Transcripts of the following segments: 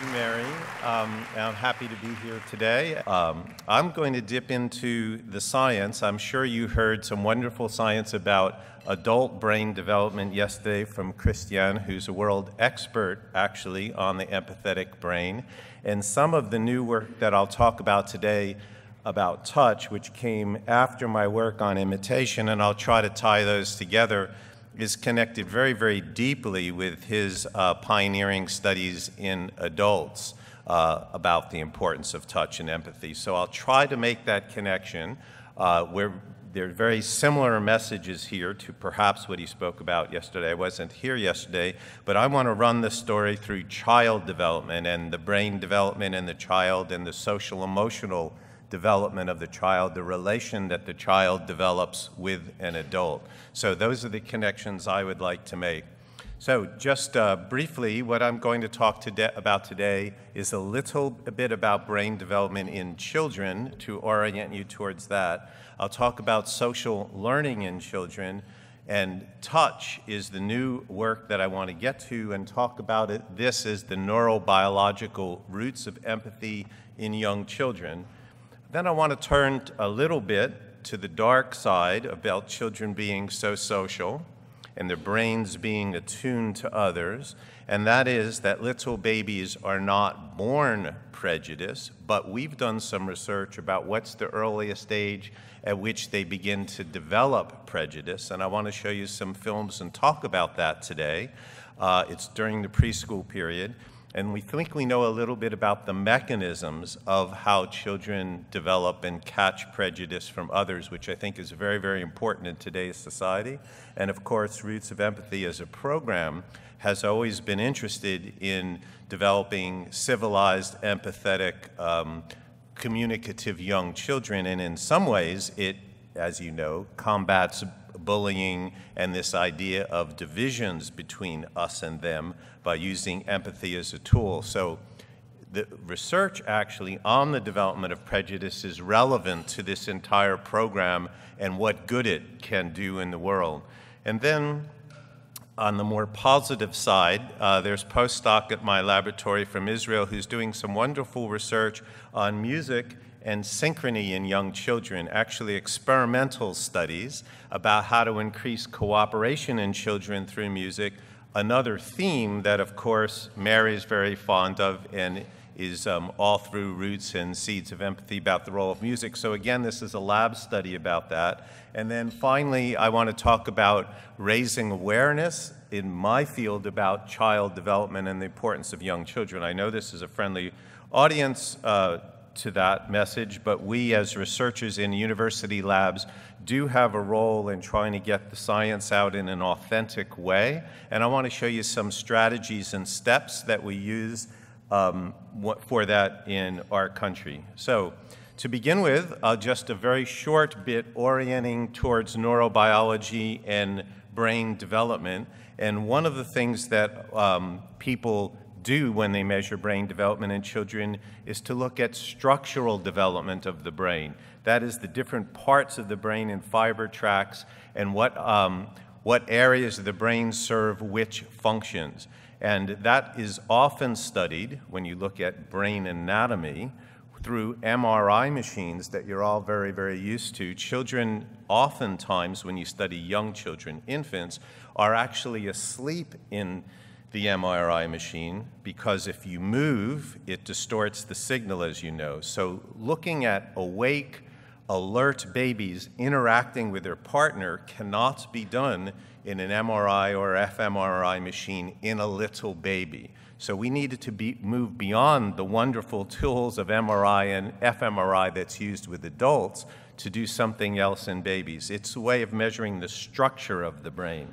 you, Mary. Um, I'm happy to be here today. Um, I'm going to dip into the science. I'm sure you heard some wonderful science about adult brain development yesterday from Christian, who's a world expert actually on the empathetic brain. And some of the new work that I'll talk about today about touch, which came after my work on imitation, and I'll try to tie those together is connected very, very deeply with his uh, pioneering studies in adults uh, about the importance of touch and empathy. So I'll try to make that connection. Uh, where there are very similar messages here to perhaps what he spoke about yesterday. I wasn't here yesterday, but I want to run the story through child development and the brain development in the child and the social emotional development of the child, the relation that the child develops with an adult. So those are the connections I would like to make. So just uh, briefly, what I'm going to talk to about today is a little bit about brain development in children to orient you towards that. I'll talk about social learning in children, and touch is the new work that I want to get to and talk about it. This is the neurobiological roots of empathy in young children. Then I want to turn a little bit to the dark side about children being so social and their brains being attuned to others, and that is that little babies are not born prejudiced, but we've done some research about what's the earliest age at which they begin to develop prejudice, and I want to show you some films and talk about that today. Uh, it's during the preschool period. And we think we know a little bit about the mechanisms of how children develop and catch prejudice from others, which I think is very, very important in today's society. And of course, Roots of Empathy as a program has always been interested in developing civilized, empathetic, um, communicative young children. And in some ways, it, as you know, combats bullying and this idea of divisions between us and them by using empathy as a tool. So the research actually on the development of prejudice is relevant to this entire program and what good it can do in the world. And then on the more positive side, uh, there's postdoc at my laboratory from Israel who's doing some wonderful research on music and synchrony in young children, actually experimental studies about how to increase cooperation in children through music. Another theme that, of course, Mary is very fond of and is um, all through Roots and Seeds of Empathy about the role of music. So, again, this is a lab study about that. And then finally, I want to talk about raising awareness in my field about child development and the importance of young children. I know this is a friendly audience. Uh, to that message, but we as researchers in university labs do have a role in trying to get the science out in an authentic way. And I want to show you some strategies and steps that we use um, for that in our country. So to begin with, uh, just a very short bit orienting towards neurobiology and brain development. And one of the things that um, people do when they measure brain development in children is to look at structural development of the brain. That is the different parts of the brain and fiber tracts and what, um, what areas of the brain serve which functions. And that is often studied when you look at brain anatomy through MRI machines that you're all very, very used to. Children, oftentimes, when you study young children, infants, are actually asleep in the MRI machine because if you move, it distorts the signal, as you know. So, looking at awake, alert babies interacting with their partner cannot be done in an MRI or fMRI machine in a little baby. So, we needed to be, move beyond the wonderful tools of MRI and fMRI that's used with adults to do something else in babies. It's a way of measuring the structure of the brain.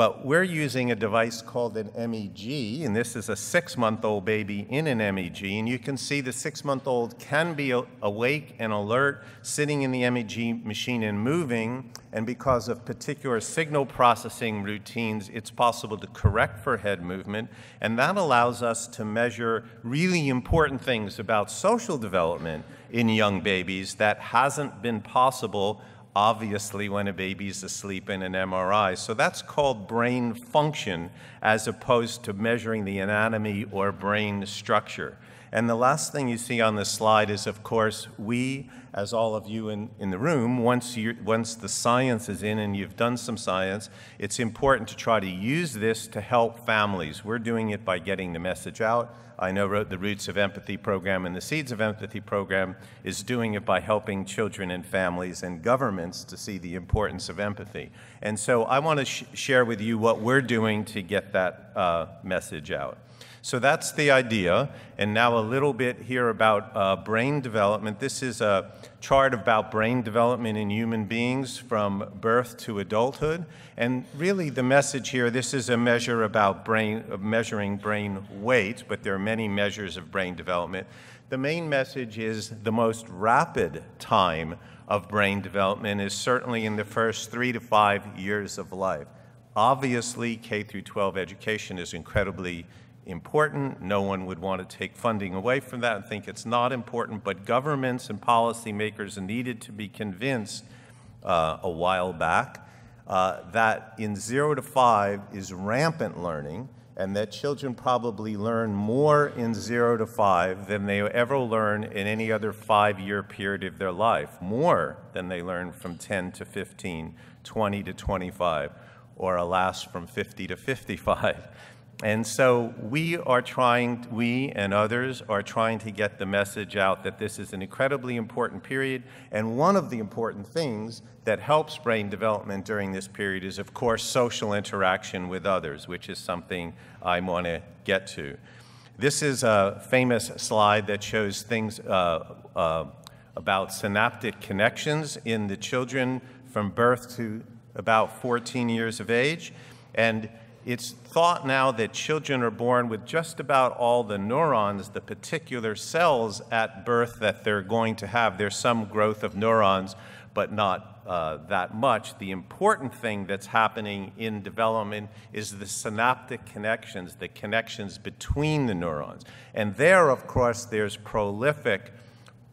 But we're using a device called an MEG, and this is a six month old baby in an MEG. And you can see the six month old can be awake and alert, sitting in the MEG machine and moving. And because of particular signal processing routines, it's possible to correct for head movement. And that allows us to measure really important things about social development in young babies that hasn't been possible obviously when a baby's asleep in an MRI. So that's called brain function as opposed to measuring the anatomy or brain structure. And the last thing you see on this slide is, of course, we, as all of you in, in the room, once, you, once the science is in and you've done some science, it's important to try to use this to help families. We're doing it by getting the message out. I know wrote the Roots of Empathy program and the Seeds of Empathy program is doing it by helping children and families and governments to see the importance of empathy. And so I want to sh share with you what we're doing to get that uh, message out. So that's the idea. And now a little bit here about uh, brain development. This is a chart about brain development in human beings from birth to adulthood. And really the message here, this is a measure about brain, measuring brain weight, but there are many measures of brain development. The main message is the most rapid time of brain development is certainly in the first three to five years of life. Obviously, K through 12 education is incredibly important. No one would want to take funding away from that and think it's not important, but governments and policymakers needed to be convinced uh, a while back uh, that in zero to five is rampant learning and that children probably learn more in zero to five than they ever learn in any other five-year period of their life, more than they learn from 10 to 15, 20 to 25, or alas, from 50 to 55. And so we are trying, we and others are trying to get the message out that this is an incredibly important period. And one of the important things that helps brain development during this period is, of course, social interaction with others, which is something I want to get to. This is a famous slide that shows things uh, uh, about synaptic connections in the children from birth to about 14 years of age. And it's thought now that children are born with just about all the neurons, the particular cells at birth that they're going to have. There's some growth of neurons, but not uh, that much. The important thing that's happening in development is the synaptic connections, the connections between the neurons. And there, of course, there's prolific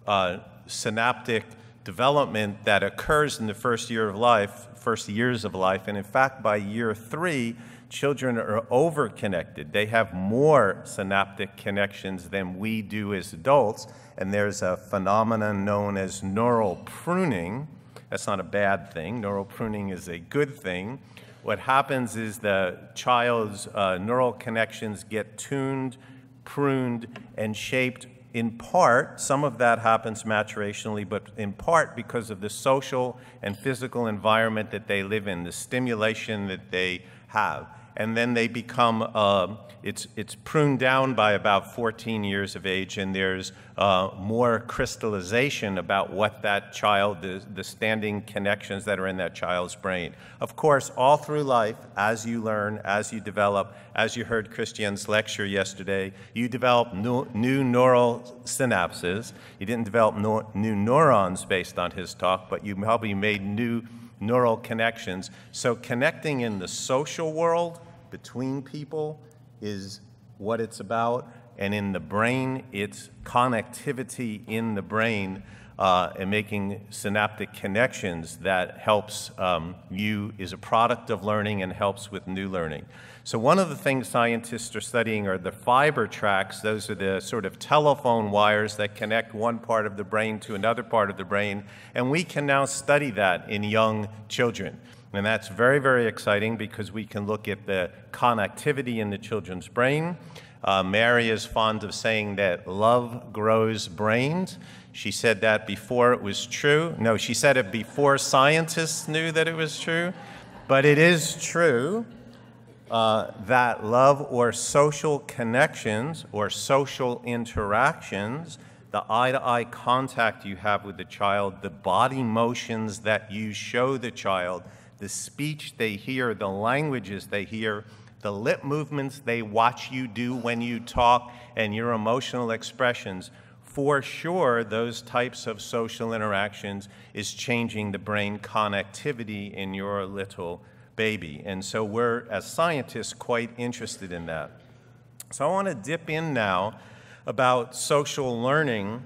uh, synaptic development that occurs in the first year of life, first years of life. And in fact, by year three, children are overconnected. They have more synaptic connections than we do as adults, and there's a phenomenon known as neural pruning. That's not a bad thing. Neural pruning is a good thing. What happens is the child's uh, neural connections get tuned, pruned, and shaped in part, some of that happens maturationally, but in part because of the social and physical environment that they live in, the stimulation that they have and then they become, uh, it's, it's pruned down by about 14 years of age, and there's uh, more crystallization about what that child, the, the standing connections that are in that child's brain. Of course, all through life, as you learn, as you develop, as you heard Christian's lecture yesterday, you develop new, new neural synapses. You didn't develop no, new neurons based on his talk, but you probably made new neural connections. So connecting in the social world between people is what it's about. And in the brain, it's connectivity in the brain uh, and making synaptic connections that helps um, you, is a product of learning and helps with new learning. So one of the things scientists are studying are the fiber tracts. Those are the sort of telephone wires that connect one part of the brain to another part of the brain. And we can now study that in young children. And that's very, very exciting because we can look at the connectivity in the children's brain. Uh, Mary is fond of saying that love grows brains. She said that before it was true. No, she said it before scientists knew that it was true. But it is true uh, that love or social connections or social interactions, the eye to eye contact you have with the child, the body motions that you show the child, the speech they hear, the languages they hear, the lip movements they watch you do when you talk, and your emotional expressions. For sure, those types of social interactions is changing the brain connectivity in your little baby. And so we're, as scientists, quite interested in that. So I want to dip in now about social learning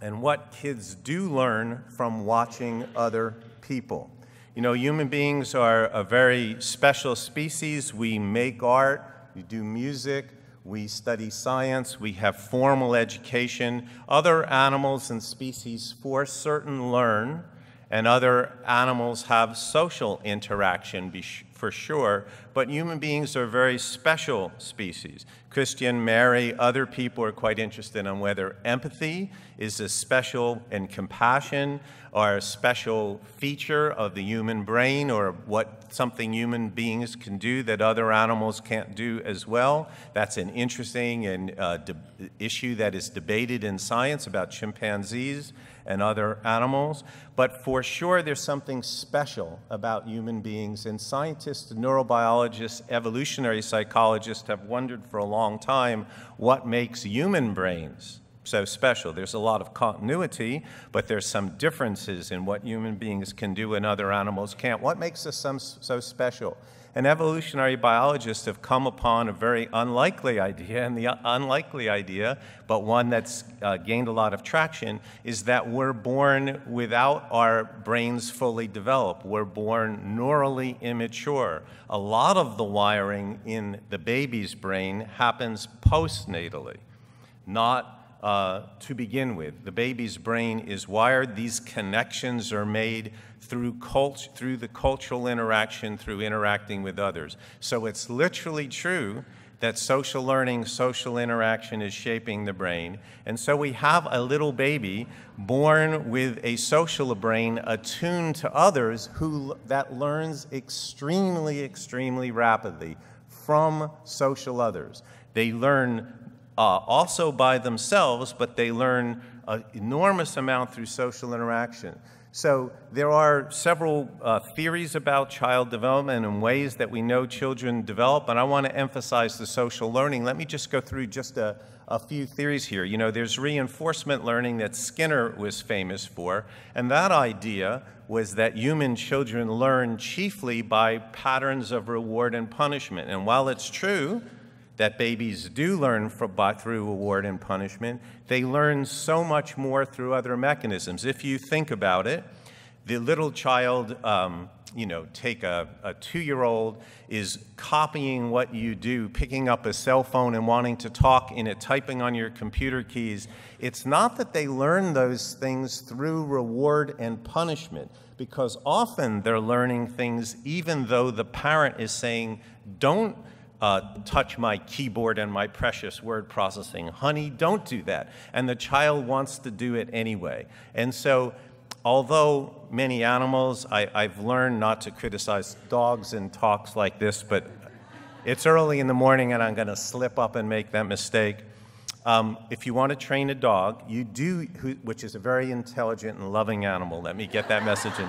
and what kids do learn from watching other people. You know, human beings are a very special species. We make art, we do music, we study science, we have formal education. Other animals and species, for certain, learn, and other animals have social interaction for sure, but human beings are a very special species. Christian, Mary, other people are quite interested in whether empathy is a special and compassion are a special feature of the human brain or what something human beings can do that other animals can't do as well. That's an interesting and uh, issue that is debated in science about chimpanzees and other animals. But for sure, there's something special about human beings. And scientists, neurobiologists, evolutionary psychologists have wondered for a long time what makes human brains so special. There's a lot of continuity, but there's some differences in what human beings can do and other animals can't. What makes us so special? And evolutionary biologists have come upon a very unlikely idea, and the unlikely idea, but one that's uh, gained a lot of traction, is that we're born without our brains fully developed. We're born neurally immature. A lot of the wiring in the baby's brain happens postnatally, not uh, to begin with. The baby's brain is wired. These connections are made through, cult- through the cultural interaction, through interacting with others. So it's literally true that social learning, social interaction is shaping the brain. And so we have a little baby born with a social brain attuned to others who that learns extremely, extremely rapidly from social others. They learn uh, also by themselves, but they learn an enormous amount through social interaction. So there are several uh, theories about child development and ways that we know children develop, and I want to emphasize the social learning. Let me just go through just a, a few theories here. You know, there's reinforcement learning that Skinner was famous for, and that idea was that human children learn chiefly by patterns of reward and punishment. And while it's true that babies do learn from, through reward and punishment, they learn so much more through other mechanisms. If you think about it, the little child, um, you know, take a, a two-year-old is copying what you do, picking up a cell phone and wanting to talk in it, typing on your computer keys. It's not that they learn those things through reward and punishment, because often they're learning things even though the parent is saying, don't uh, touch my keyboard and my precious word processing. Honey, don't do that. And the child wants to do it anyway. And so, although many animals, I, have learned not to criticize dogs in talks like this, but it's early in the morning and I'm going to slip up and make that mistake. Um, if you want to train a dog, you do, which is a very intelligent and loving animal. Let me get that message in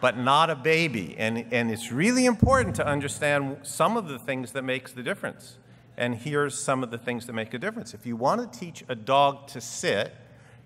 but not a baby. And, and it's really important to understand some of the things that makes the difference. And here's some of the things that make a difference. If you want to teach a dog to sit,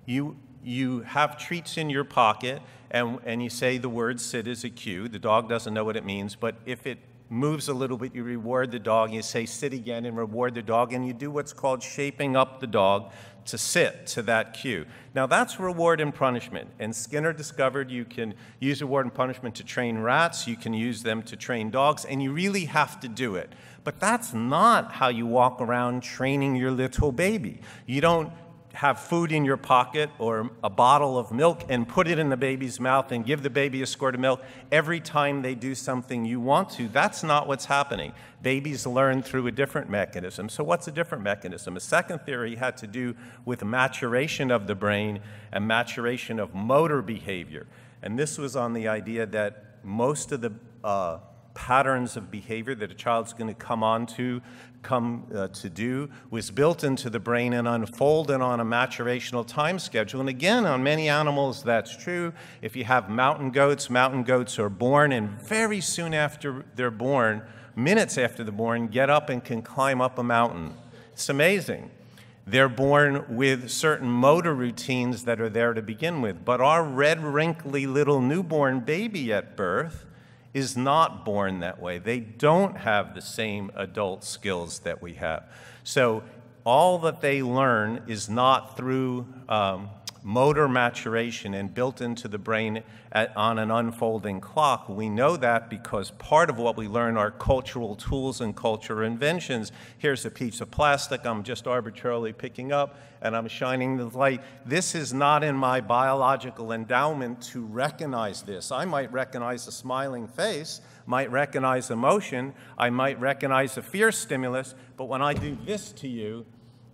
you, you have treats in your pocket and, and you say the word sit is a cue. The dog doesn't know what it means, but if it moves a little bit, you reward the dog. You say sit again and reward the dog, and you do what's called shaping up the dog to sit to that cue. Now that's reward and punishment. And Skinner discovered you can use reward and punishment to train rats, you can use them to train dogs, and you really have to do it. But that's not how you walk around training your little baby. You don't have food in your pocket or a bottle of milk and put it in the baby's mouth and give the baby a squirt of milk every time they do something you want to. That's not what's happening. Babies learn through a different mechanism. So, what's a different mechanism? A second theory had to do with maturation of the brain and maturation of motor behavior. And this was on the idea that most of the uh, patterns of behavior that a child's going to come on to, come uh, to do, was built into the brain and unfolded on a maturational time schedule. And again, on many animals, that's true. If you have mountain goats, mountain goats are born, and very soon after they're born, minutes after they're born, get up and can climb up a mountain. It's amazing. They're born with certain motor routines that are there to begin with. But our red, wrinkly little newborn baby at birth is not born that way. They don't have the same adult skills that we have. So all that they learn is not through um, motor maturation and built into the brain at, on an unfolding clock. We know that because part of what we learn are cultural tools and cultural inventions. Here's a piece of plastic I'm just arbitrarily picking up and I'm shining the light. This is not in my biological endowment to recognize this. I might recognize a smiling face, might recognize emotion, I might recognize a fear stimulus, but when I do this to you,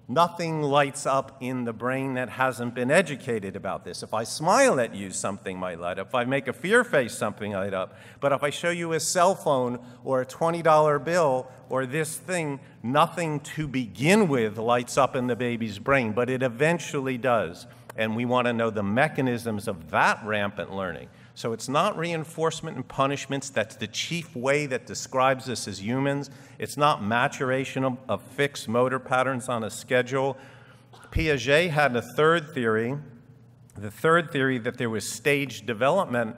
Nothing lights up in the brain that hasn't been educated about this. If I smile at you, something might light up. If I make a fear face, something light up. But if I show you a cell phone or a $20 bill or this thing, nothing to begin with lights up in the baby's brain, but it eventually does. And we want to know the mechanisms of that rampant learning. So it's not reinforcement and punishments. That's the chief way that describes us as humans. It's not maturation of, of fixed motor patterns on a schedule. Piaget had a third theory, the third theory that there was stage development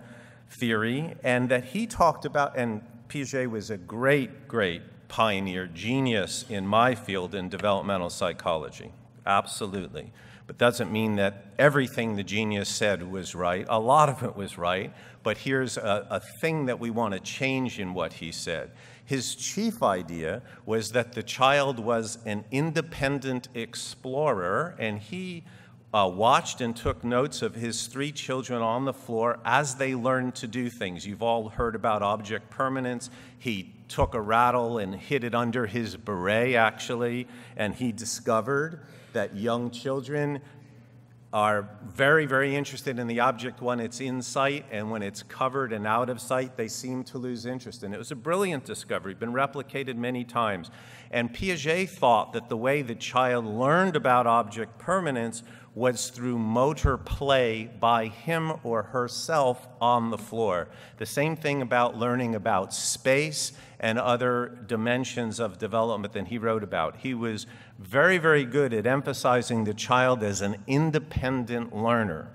theory, and that he talked about, and Piaget was a great, great pioneer, genius in my field in developmental psychology. Absolutely but doesn't mean that everything the genius said was right. A lot of it was right, but here's a, a thing that we want to change in what he said. His chief idea was that the child was an independent explorer, and he uh, watched and took notes of his three children on the floor as they learned to do things. You've all heard about object permanence. He took a rattle and hid it under his beret, actually, and he discovered that young children are very, very interested in the object when it's in sight, and when it's covered and out of sight, they seem to lose interest. And it was a brilliant discovery, been replicated many times. And Piaget thought that the way the child learned about object permanence was through motor play by him or herself on the floor. The same thing about learning about space and other dimensions of development than he wrote about. He was very, very good at emphasizing the child as an independent learner.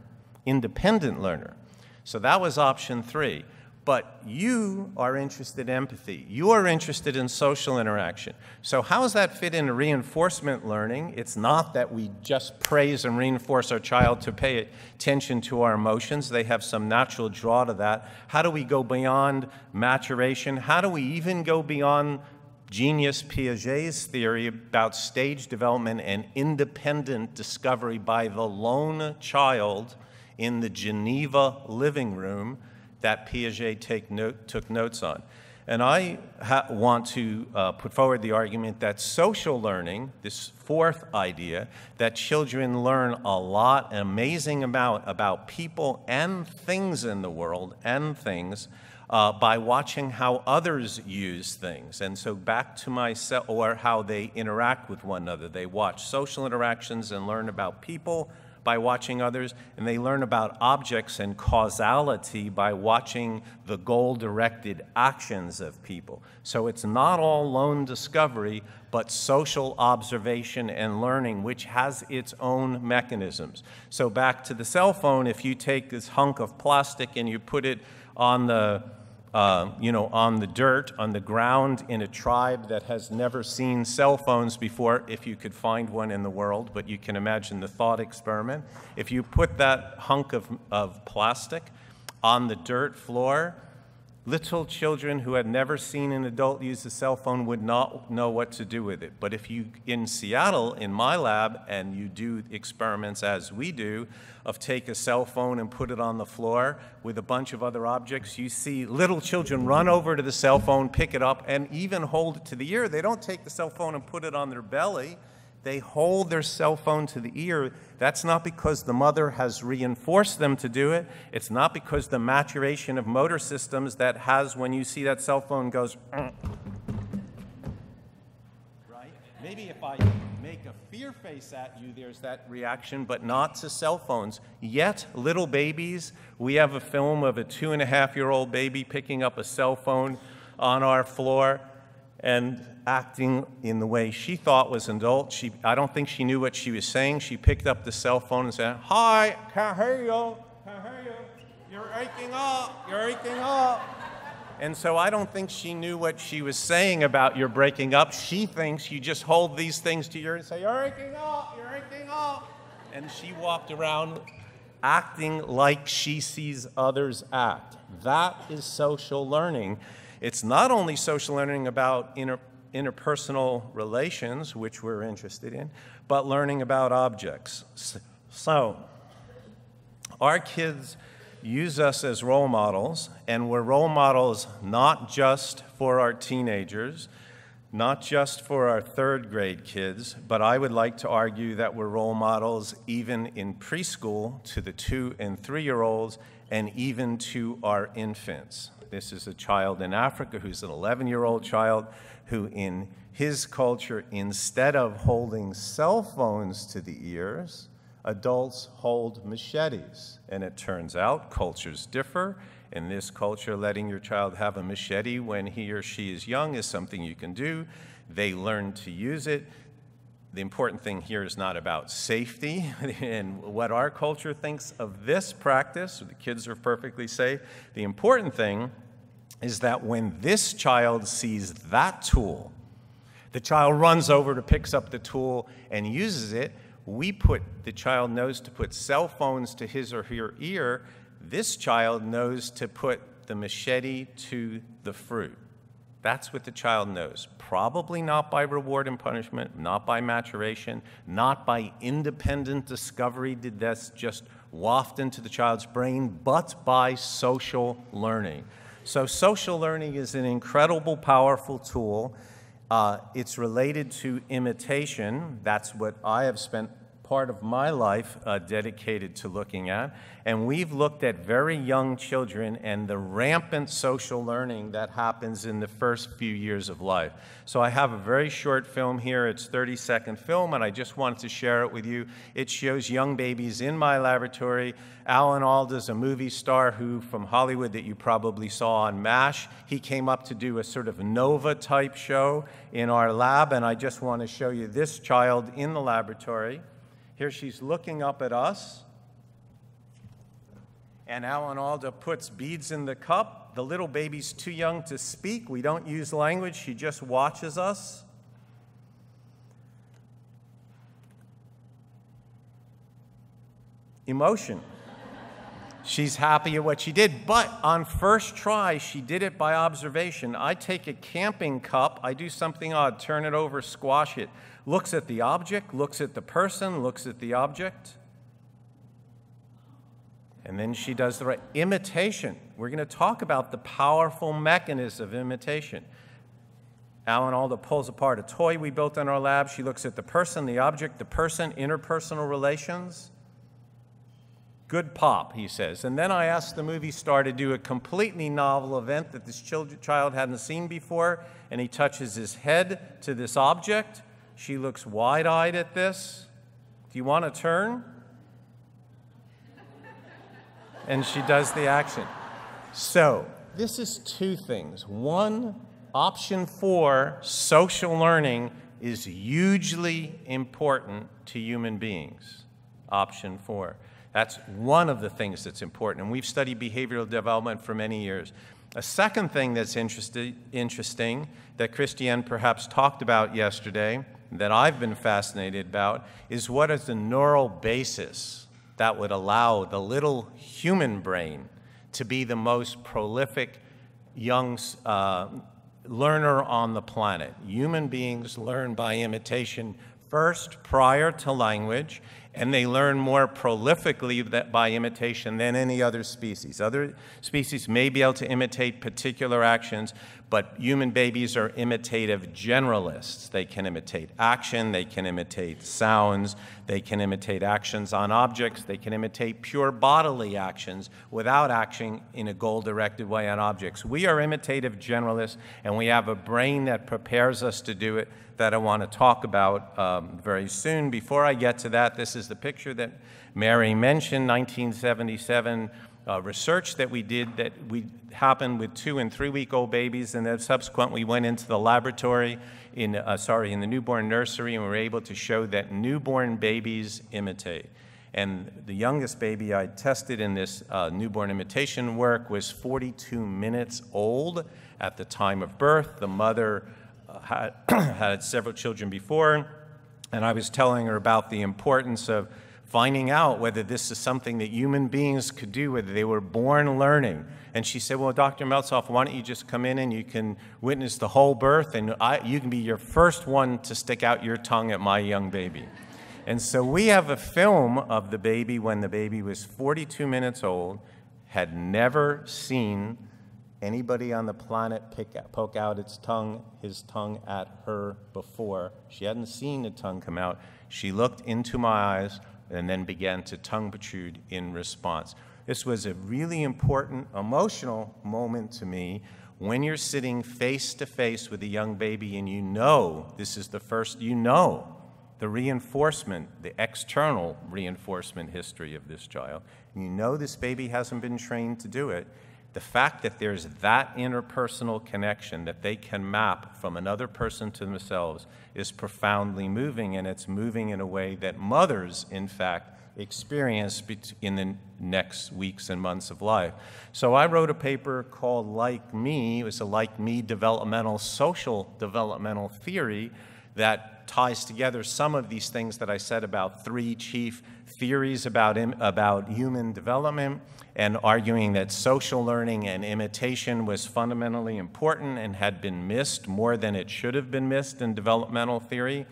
Independent learner. So that was option three. But you are interested in empathy. You are interested in social interaction. So, how does that fit into reinforcement learning? It's not that we just praise and reinforce our child to pay attention to our emotions. They have some natural draw to that. How do we go beyond maturation? How do we even go beyond genius Piaget's theory about stage development and independent discovery by the lone child in the Geneva living room that Piaget note, took notes on. And I want to uh, put forward the argument that social learning, this fourth idea, that children learn a lot, an amazing amount about people and things in the world and things uh, by watching how others use things. And so back to myself, or how they interact with one another. They watch social interactions and learn about people by watching others, and they learn about objects and causality by watching the goal directed actions of people. So it's not all lone discovery, but social observation and learning, which has its own mechanisms. So back to the cell phone, if you take this hunk of plastic and you put it on the uh, you know, on the dirt, on the ground in a tribe that has never seen cell phones before, if you could find one in the world, but you can imagine the thought experiment. If you put that hunk of, of plastic on the dirt floor, Little children who had never seen an adult use a cell phone would not know what to do with it. But if you, in Seattle, in my lab, and you do experiments as we do, of take a cell phone and put it on the floor with a bunch of other objects, you see little children run over to the cell phone, pick it up, and even hold it to the ear. They don't take the cell phone and put it on their belly they hold their cell phone to the ear, that's not because the mother has reinforced them to do it. It's not because the maturation of motor systems that has when you see that cell phone goes, mm, right? Maybe if I make a fear face at you, there's that reaction, but not to cell phones. Yet, little babies, we have a film of a two and a half year old baby picking up a cell phone on our floor and acting in the way she thought was adult. She, I don't think she knew what she was saying. She picked up the cell phone and said, Hi, can't hear you, can't hear you. You're aching up, you're aching up. And so I don't think she knew what she was saying about your breaking up. She thinks you just hold these things to your and say, You're aching up, you're aching up. And she walked around acting like she sees others act. That is social learning. It's not only social learning about inter- interpersonal relations, which we're interested in, but learning about objects. So, our kids use us as role models, and we're role models not just for our teenagers, not just for our third grade kids, but I would like to argue that we're role models even in preschool to the two and three year olds and even to our infants. This is a child in Africa who's an 11 year old child who, in his culture, instead of holding cell phones to the ears, adults hold machetes. And it turns out cultures differ. In this culture, letting your child have a machete when he or she is young is something you can do. They learn to use it. The important thing here is not about safety and what our culture thinks of this practice. The kids are perfectly safe. The important thing is that when this child sees that tool, the child runs over to picks up the tool and uses it we put, the child knows to put cell phones to his or her ear. This child knows to put the machete to the fruit. That's what the child knows. Probably not by reward and punishment, not by maturation, not by independent discovery did this just waft into the child's brain, but by social learning. So, social learning is an incredible, powerful tool. Uh, it's related to imitation. That's what I have spent part of my life uh, dedicated to looking at. And we've looked at very young children and the rampant social learning that happens in the first few years of life. So I have a very short film here. It's 30 second film, and I just wanted to share it with you. It shows young babies in my laboratory. Alan Alda is a movie star who from Hollywood that you probably saw on MASH. He came up to do a sort of Nova type show in our lab, and I just want to show you this child in the laboratory. Here she's looking up at us. And Alan Alda puts beads in the cup. The little baby's too young to speak. We don't use language, she just watches us. Emotion. She's happy at what she did, but on first try, she did it by observation. I take a camping cup, I do something odd, turn it over, squash it looks at the object, looks at the person, looks at the object. And then she does the right imitation. We're going to talk about the powerful mechanism of imitation. Alan Alda pulls apart a toy we built in our lab. She looks at the person, the object, the person, interpersonal relations. Good pop, he says. And then I asked the movie star to do a completely novel event that this child hadn't seen before, and he touches his head to this object she looks wide eyed at this. Do you want to turn? And she does the action. So, this is two things. One, option four, social learning, is hugely important to human beings. Option four. That's one of the things that's important. And we've studied behavioral development for many years. A second thing that's interesting that Christian perhaps talked about yesterday that I've been fascinated about is what is the neural basis that would allow the little human brain to be the most prolific young uh, learner on the planet. Human beings learn by imitation first prior to language, and they learn more prolifically by imitation than any other species. Other species may be able to imitate particular actions, but human babies are imitative generalists. They can imitate action, they can imitate sounds, they can imitate actions on objects, they can imitate pure bodily actions without acting in a goal directed way on objects. We are imitative generalists, and we have a brain that prepares us to do it that I want to talk about um, very soon. Before I get to that, this is the picture that Mary mentioned, 1977 uh, research that we did that we happened with two and three week old babies, and then subsequently went into the laboratory in, uh, sorry, in the newborn nursery, and we were able to show that newborn babies imitate. And the youngest baby I tested in this uh, newborn imitation work was 42 minutes old at the time of birth. The mother uh, had, had several children before, and I was telling her about the importance of finding out whether this is something that human beings could do, whether they were born learning. And she said, Well, Dr. Meltzoff, why don't you just come in and you can witness the whole birth, and I, you can be your first one to stick out your tongue at my young baby. And so we have a film of the baby when the baby was 42 minutes old, had never seen anybody on the planet pick, poke out its tongue, his tongue at her before. She hadn't seen a tongue come out. She looked into my eyes and then began to tongue protrude in response. This was a really important emotional moment to me when you're sitting face to face with a young baby and you know this is the first, you know the reinforcement, the external reinforcement history of this child, and you know this baby hasn't been trained to do it. The fact that there's that interpersonal connection that they can map from another person to themselves is profoundly moving, and it's moving in a way that mothers, in fact, experience in the next weeks and months of life. So I wrote a paper called Like Me. It was a Like Me developmental, social developmental theory that ties together some of these things that I said about three chief theories about, about human development and arguing that social learning and imitation was fundamentally important and had been missed more than it should have been missed in developmental theory.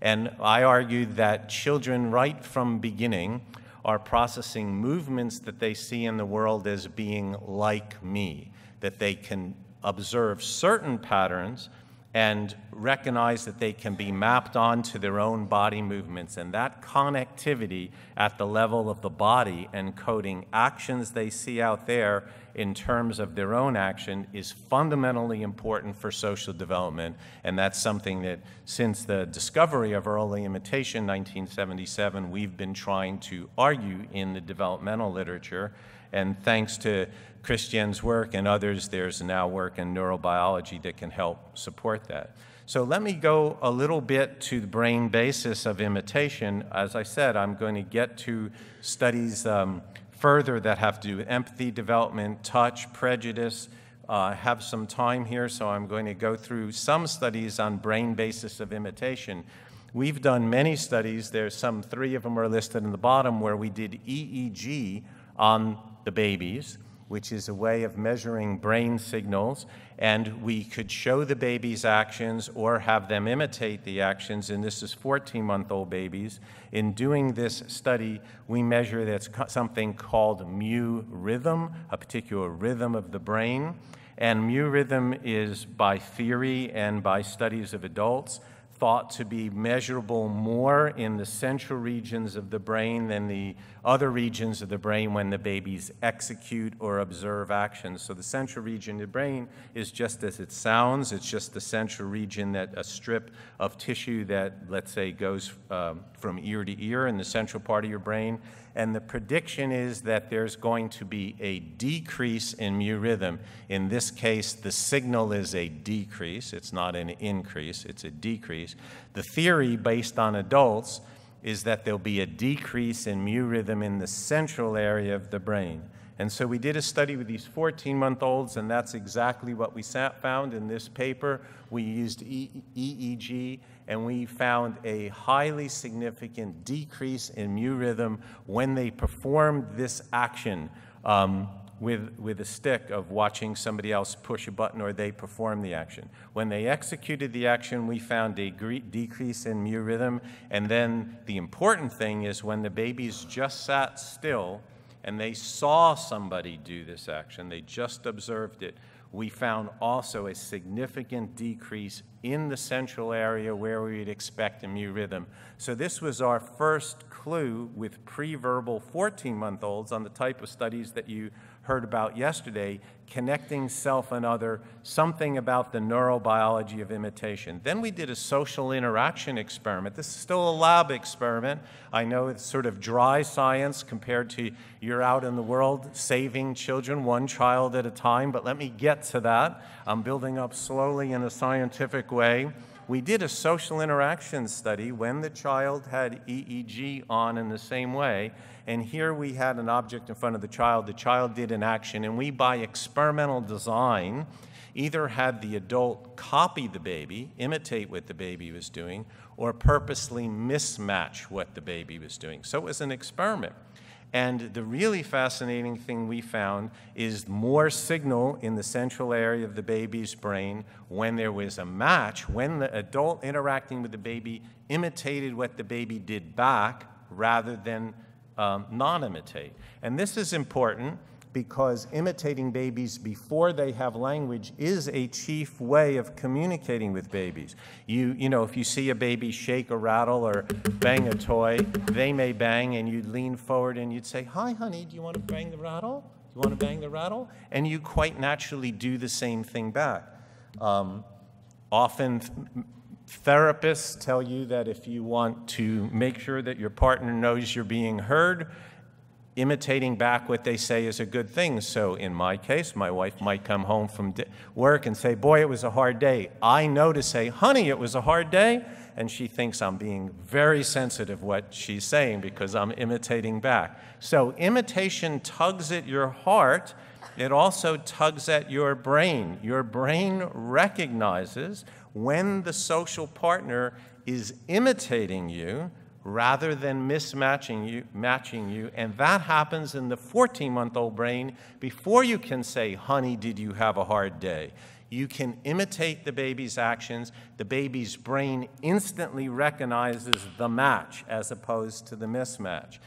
And I argued that children, right from beginning, are processing movements that they see in the world as being like me, that they can observe certain patterns and recognize that they can be mapped onto their own body movements. And that connectivity at the level of the body encoding actions they see out there in terms of their own action is fundamentally important for social development. And that's something that, since the discovery of early imitation, 1977, we've been trying to argue in the developmental literature. And thanks to Christian's work and others, there's now work in neurobiology that can help support that. So let me go a little bit to the brain basis of imitation. As I said, I'm going to get to studies um, further that have to do with empathy development, touch, prejudice. Uh, have some time here, so I'm going to go through some studies on brain basis of imitation. We've done many studies. There's some three of them are listed in the bottom where we did EEG on the babies which is a way of measuring brain signals, and we could show the baby's actions or have them imitate the actions, and this is 14 month old babies. In doing this study, we measure that's something called mu rhythm, a particular rhythm of the brain. And mu rhythm is by theory and by studies of adults thought to be measurable more in the central regions of the brain than the other regions of the brain when the babies execute or observe actions. So the central region of the brain is just as it sounds. It's just the central region that a strip of tissue that, let's say, goes um, from ear to ear in the central part of your brain. And the prediction is that there's going to be a decrease in mu rhythm. In this case, the signal is a decrease. It's not an increase, it's a decrease. The theory based on adults is that there'll be a decrease in mu rhythm in the central area of the brain. And so we did a study with these 14 month olds, and that's exactly what we found in this paper. We used EEG, and we found a highly significant decrease in mu rhythm when they performed this action. Um, with, with a stick of watching somebody else push a button or they perform the action. When they executed the action, we found a decrease in mu rhythm. And then the important thing is when the babies just sat still and they saw somebody do this action, they just observed it, we found also a significant decrease in the central area where we would expect a mu rhythm. So this was our first clue with pre-verbal 14-month-olds on the type of studies that you heard about yesterday, connecting self and other, something about the neurobiology of imitation. Then we did a social interaction experiment. This is still a lab experiment. I know it's sort of dry science compared to you're out in the world saving children one child at a time, but let me get to that. I'm building up slowly in a scientific way. We did a social interaction study when the child had EEG on in the same way, and here we had an object in front of the child. The child did an action, and we, by experimental design, either had the adult copy the baby, imitate what the baby was doing, or purposely mismatch what the baby was doing. So it was an experiment. And the really fascinating thing we found is more signal in the central area of the baby's brain when there was a match, when the adult interacting with the baby imitated what the baby did back rather than um, non imitate. And this is important because imitating babies before they have language is a chief way of communicating with babies. You, you know, if you see a baby shake a rattle or bang a toy, they may bang, and you'd lean forward and you'd say, Hi, honey, do you want to bang the rattle? Do you want to bang the rattle? And you quite naturally do the same thing back. Um, often, therapists tell you that if you want to make sure that your partner knows you're being heard, imitating back what they say is a good thing. So in my case, my wife might come home from work and say, Boy, it was a hard day. I know to say, Honey, it was a hard day. And she thinks I'm being very sensitive what she's saying because I'm imitating back. So imitation tugs at your heart. It also tugs at your brain. Your brain recognizes when the social partner is imitating you rather than mismatching you, matching you. And that happens in the 14 month old brain before you can say, honey, did you have a hard day? You can imitate the baby's actions. The baby's brain instantly recognizes the match as opposed to the mismatch.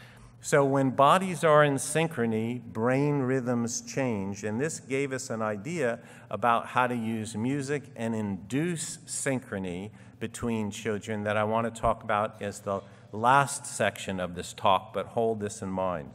So, when bodies are in synchrony, brain rhythms change. And this gave us an idea about how to use music and induce synchrony between children that I want to talk about as the last section of this talk, but hold this in mind.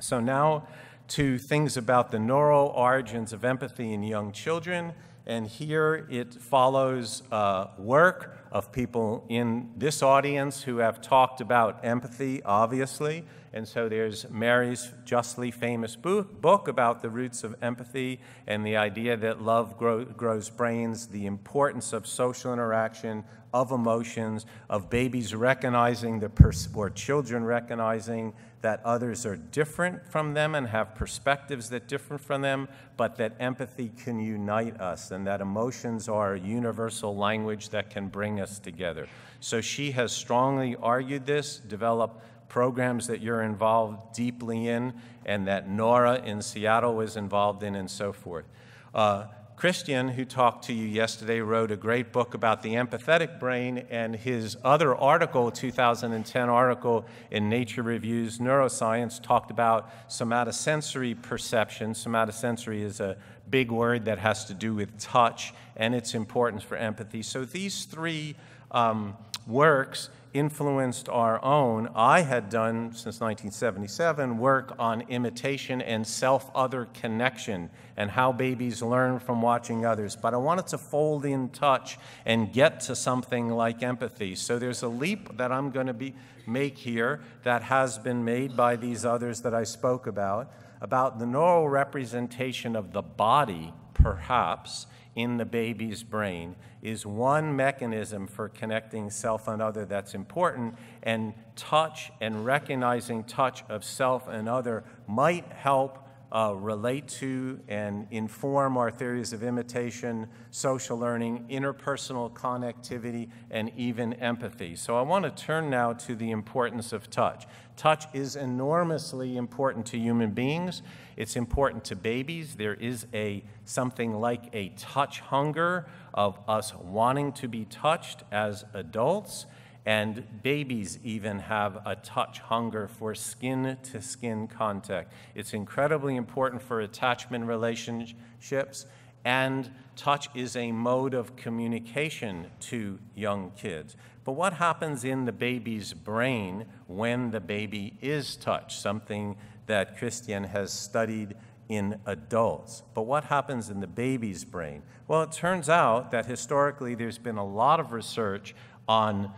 So, now to things about the neural origins of empathy in young children. And here it follows uh, work of people in this audience who have talked about empathy, obviously. And so there's Mary's justly famous book about the roots of empathy and the idea that love grow, grows brains, the importance of social interaction, of emotions, of babies recognizing the pers- or children recognizing that others are different from them and have perspectives that differ from them, but that empathy can unite us and that emotions are a universal language that can bring us together. So she has strongly argued this, developed programs that you're involved deeply in, and that Nora in Seattle was involved in, and so forth. Uh, Christian, who talked to you yesterday, wrote a great book about the empathetic brain, and his other article, 2010 article in Nature Reviews Neuroscience, talked about somatosensory perception. Somatosensory is a big word that has to do with touch and its importance for empathy. So these three um, works influenced our own. I had done, since 1977, work on imitation and self other connection and how babies learn from watching others. But I wanted to fold in touch and get to something like empathy. So there's a leap that I'm going to be, make here that has been made by these others that I spoke about, about the neural representation of the body, perhaps in the baby's brain is one mechanism for connecting self and other that's important, and touch and recognizing touch of self and other might help uh, relate to and inform our theories of imitation, social learning, interpersonal connectivity, and even empathy. So I want to turn now to the importance of touch. Touch is enormously important to human beings. It's important to babies. There is a something like a touch hunger of us wanting to be touched as adults. And babies even have a touch hunger for skin to skin contact. It's incredibly important for attachment relationships, and touch is a mode of communication to young kids. But what happens in the baby's brain when the baby is touched? Something that Christian has studied in adults. But what happens in the baby's brain? Well, it turns out that historically there's been a lot of research on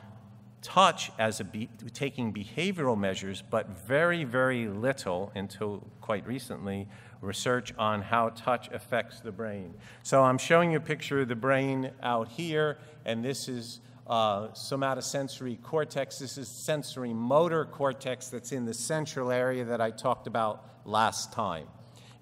touch as a be- taking behavioral measures, but very, very little until quite recently research on how touch affects the brain. So I'm showing you a picture of the brain out here, and this is uh, somatosensory cortex. This is sensory motor cortex that's in the central area that I talked about last time.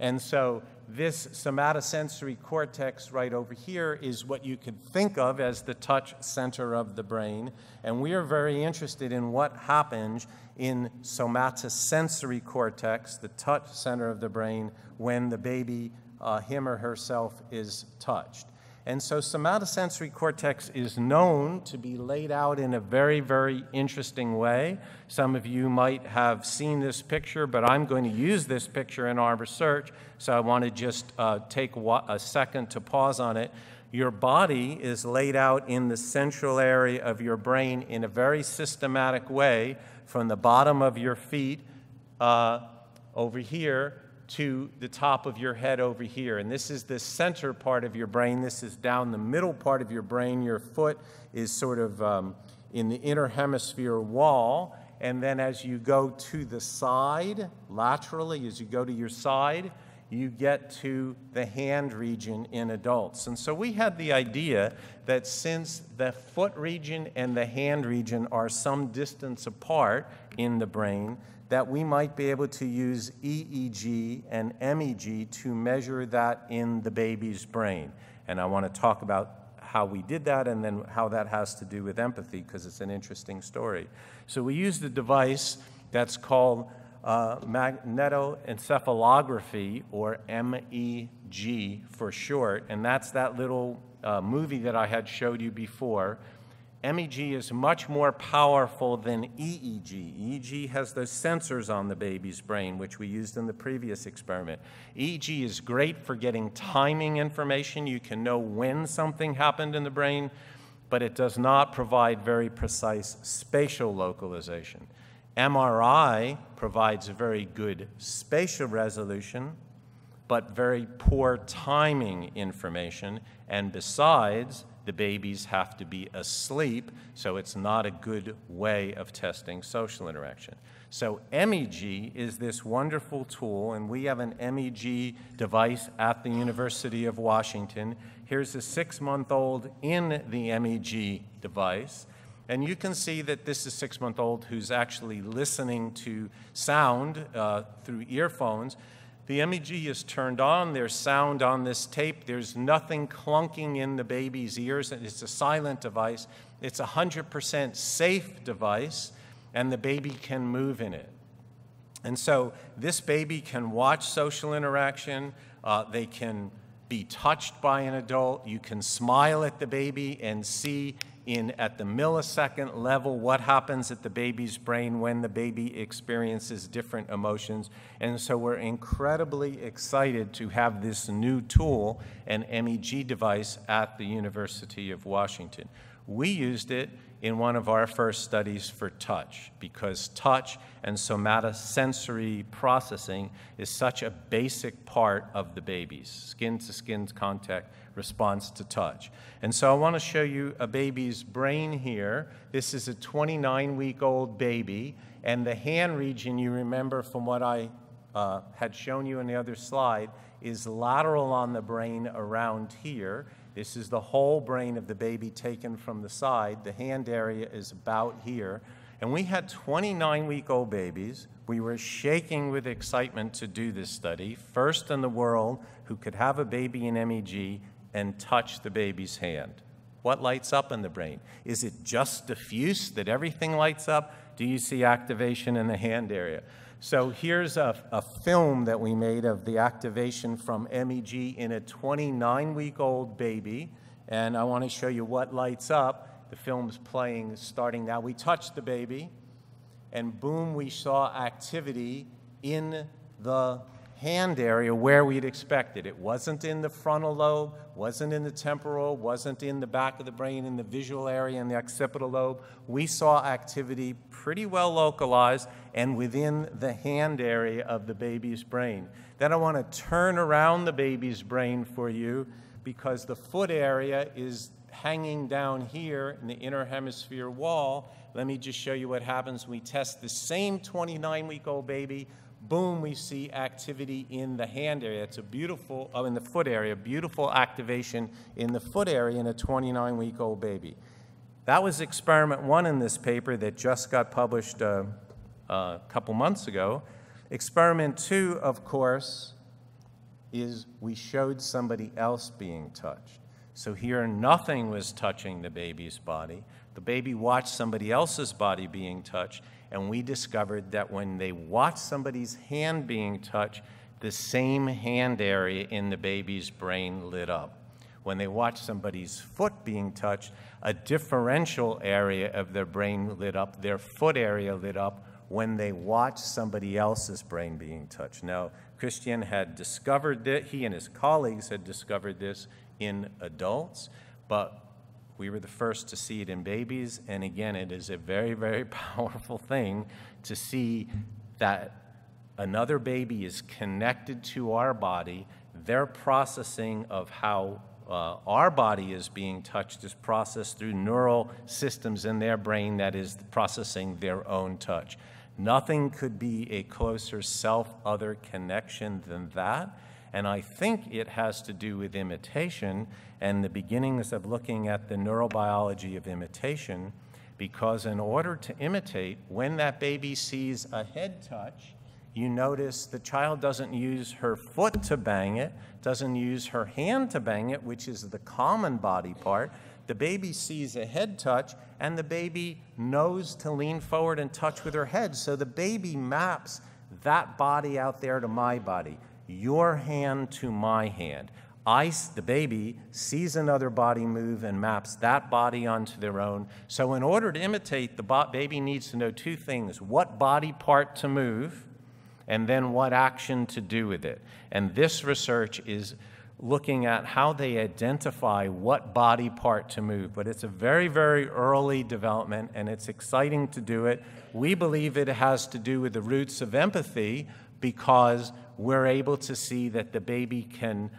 And so this somatosensory cortex right over here is what you could think of as the touch center of the brain. And we are very interested in what happens in somatosensory cortex, the touch center of the brain, when the baby, uh, him or herself, is touched. And so somatosensory cortex is known to be laid out in a very, very interesting way. Some of you might have seen this picture, but I'm going to use this picture in our research, so I want to just uh, take a second to pause on it. Your body is laid out in the central area of your brain in a very systematic way from the bottom of your feet uh, over here to the top of your head over here. And this is the center part of your brain. This is down the middle part of your brain. Your foot is sort of um, in the inner hemisphere wall. And then as you go to the side, laterally, as you go to your side, you get to the hand region in adults. And so we had the idea that since the foot region and the hand region are some distance apart in the brain, that we might be able to use EEG and MEG to measure that in the baby's brain. And I want to talk about how we did that and then how that has to do with empathy because it's an interesting story. So we used a device that's called uh, magnetoencephalography, or MEG for short, and that's that little uh, movie that I had showed you before MEG is much more powerful than EEG. EEG has those sensors on the baby's brain, which we used in the previous experiment. EEG is great for getting timing information. You can know when something happened in the brain, but it does not provide very precise spatial localization. MRI provides a very good spatial resolution, but very poor timing information, and besides, the babies have to be asleep, so it's not a good way of testing social interaction. So MEG is this wonderful tool, and we have an MEG device at the University of Washington. Here's a six-month-old in the MEG device. And you can see that this is six-month-old who's actually listening to sound uh, through earphones. The MEG is turned on, there's sound on this tape, there's nothing clunking in the baby's ears, it's a silent device. It's a 100% safe device, and the baby can move in it. And so this baby can watch social interaction, uh, they can be touched by an adult, you can smile at the baby and see in at the millisecond level what happens at the baby's brain when the baby experiences different emotions. And so we're incredibly excited to have this new tool, an MEG device, at the University of Washington. We used it in one of our first studies for touch because touch and somatosensory processing is such a basic part of the baby's skin to skin contact response to touch. And so I want to show you a baby's brain here. This is a 29 week old baby, and the hand region, you remember from what I uh, had shown you in the other slide, is lateral on the brain around here. This is the whole brain of the baby taken from the side. The hand area is about here. And we had 29 week old babies. We were shaking with excitement to do this study, first in the world who could have a baby in MEG and touch the baby's hand. What lights up in the brain? Is it just diffuse that everything lights up? Do you see activation in the hand area? So here's a, a film that we made of the activation from MEG in a 29 week old baby. And I want to show you what lights up. The film's playing starting now. We touched the baby, and boom, we saw activity in the hand area where we'd expected. It wasn't in the frontal lobe, wasn't in the temporal, wasn't in the back of the brain, in the visual area, in the occipital lobe. We saw activity pretty well localized and within the hand area of the baby's brain. Then I want to turn around the baby's brain for you because the foot area is hanging down here in the inner hemisphere wall. Let me just show you what happens when we test the same 29 week old baby boom, we see activity in the hand area. It's a beautiful, oh, in the foot area, beautiful activation in the foot area in a 29 week old baby. That was experiment one in this paper that just got published uh, a couple months ago. Experiment two, of course, is we showed somebody else being touched. So here, nothing was touching the baby's body. The baby watched somebody else's body being touched, and we discovered that when they watched somebody's hand being touched, the same hand area in the baby's brain lit up. When they watched somebody's foot being touched, a differential area of their brain lit up, their foot area lit up when they watched somebody else's brain being touched. Now, Christian had discovered that, he and his colleagues had discovered this in adults, but we were the first to see it in babies. And again, it is a very, very powerful thing to see that another baby is connected to our body. Their processing of how uh, our body is being touched is processed through neural systems in their brain that is processing their own touch. Nothing could be a closer self other connection than that. And I think it has to do with imitation and the beginnings of looking at the neurobiology of imitation. Because in order to imitate, when that baby sees a head touch, you notice the child doesn't use her foot to bang it, doesn't use her hand to bang it, which is the common body part. The baby sees a head touch, and the baby knows to lean forward and touch with her head. So the baby maps that body out there to my body, your hand to my hand. I, the baby, sees another body move and maps that body onto their own. So, in order to imitate, the baby needs to know two things what body part to move and then what action to do with it. And this research is looking at how they identify what body part to move. But it's a very, very early development, and it's exciting to do it. We believe it has to do with the roots of empathy because we're able to see that the baby can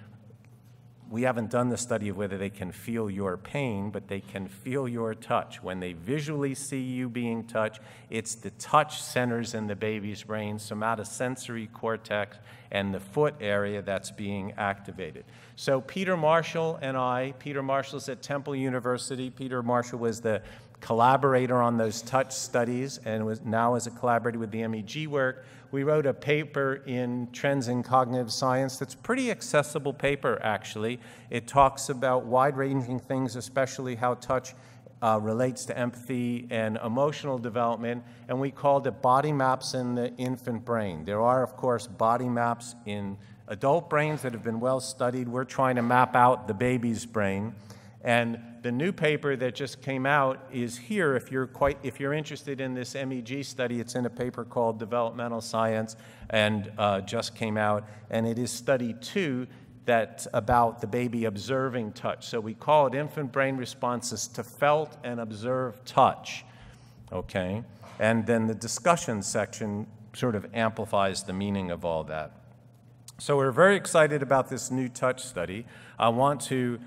we haven't done the study of whether they can feel your pain, but they can feel your touch. When they visually see you being touched, it's the touch centers in the baby's brain, somatosensory cortex, and the foot area that's being activated. So Peter Marshall and I, Peter Marshall's at Temple University. Peter Marshall was the collaborator on those touch studies and was now as a collaborator with the MEG work. We wrote a paper in Trends in Cognitive Science that's pretty accessible paper actually. It talks about wide-ranging things, especially how touch uh, relates to empathy and emotional development, and we called it body maps in the infant brain. There are, of course, body maps in adult brains that have been well studied. We're trying to map out the baby's brain. And the new paper that just came out is here. If you're quite, if you're interested in this MEG study, it's in a paper called Developmental Science, and uh, just came out. And it is study two that's about the baby observing touch. So we call it infant brain responses to felt and observed touch. Okay, and then the discussion section sort of amplifies the meaning of all that. So we're very excited about this new touch study. I want to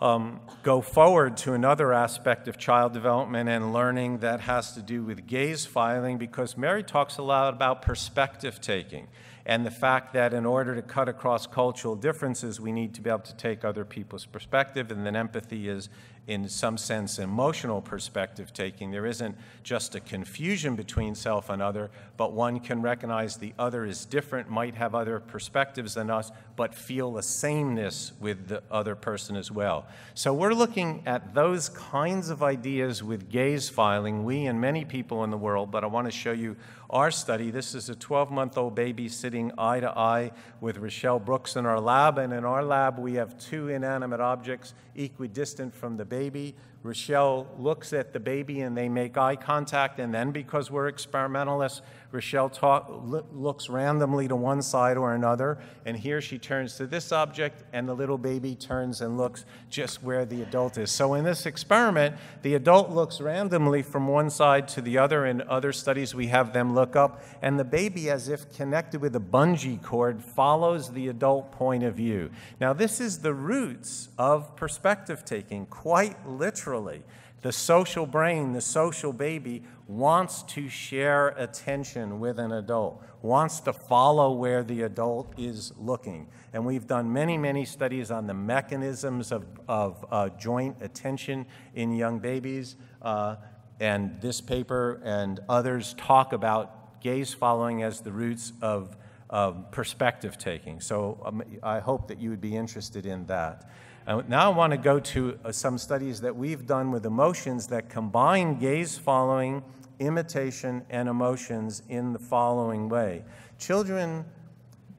um, go forward to another aspect of child development and learning that has to do with gaze following because Mary talks a lot about perspective taking and the fact that in order to cut across cultural differences, we need to be able to take other people's perspective, and then empathy is in some sense, emotional perspective taking. There isn't just a confusion between self and other, but one can recognize the other is different, might have other perspectives than us, but feel a sameness with the other person as well. So we're looking at those kinds of ideas with gaze following, we and many people in the world, but I want to show you our study. This is a 12 month old baby sitting eye to eye with Rechele Brooks in our lab, and in our lab we have two inanimate objects equidistant from the baby. Rechele looks at the baby and they make eye contact, and then because we're experimentalists, Rechele talk, looks randomly to one side or another, and here she turns to this object, and the little baby turns and looks just where the adult is. So in this experiment, the adult looks randomly from one side to the other. In other studies, we have them look up, and the baby, as if connected with a bungee cord, follows the adult point of view. Now, this is the roots of perspective taking, quite literally. The social brain, the social baby, wants to share attention with an adult, wants to follow where the adult is looking. And we've done many, many studies on the mechanisms of, of uh, joint attention in young babies. Uh, and this paper and others talk about gaze following as the roots of um, perspective taking. So um, I hope that you would be interested in that. Uh, now I want to go to uh, some studies that we've done with emotions that combine gaze following, imitation, and emotions in the following way. Children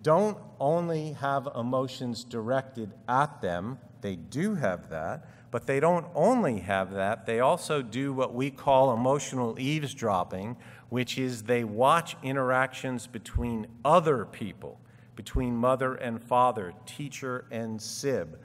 don't only have emotions directed at them, they do have that, but they don't only have that, they also do what we call emotional eavesdropping, which is they watch interactions between other people, between mother and father, teacher and sib,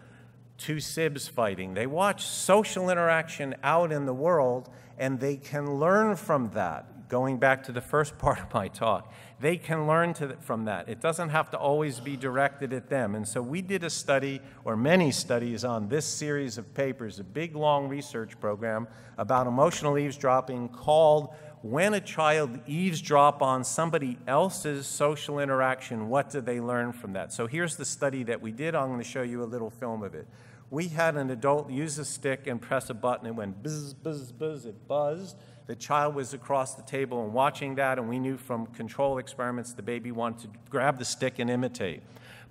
two sibs fighting. They watch social interaction out in the world and they can learn from that going back to the first part of my talk, they can learn from that. It doesn't have to always be directed at them. And so we did a study, or many studies, on this series of papers, a big, long research program about emotional eavesdropping called When a Child Eavesdrop on Somebody Else's Social Interaction, What Do They Learn from That? So here's the study that we did. I'm going to show you a little film of it. We had an adult use a stick and press a button. It went buzz, buzz, buzz. It buzzed the child was across the table and watching that, and we knew from control experiments the baby wanted to grab the stick and imitate.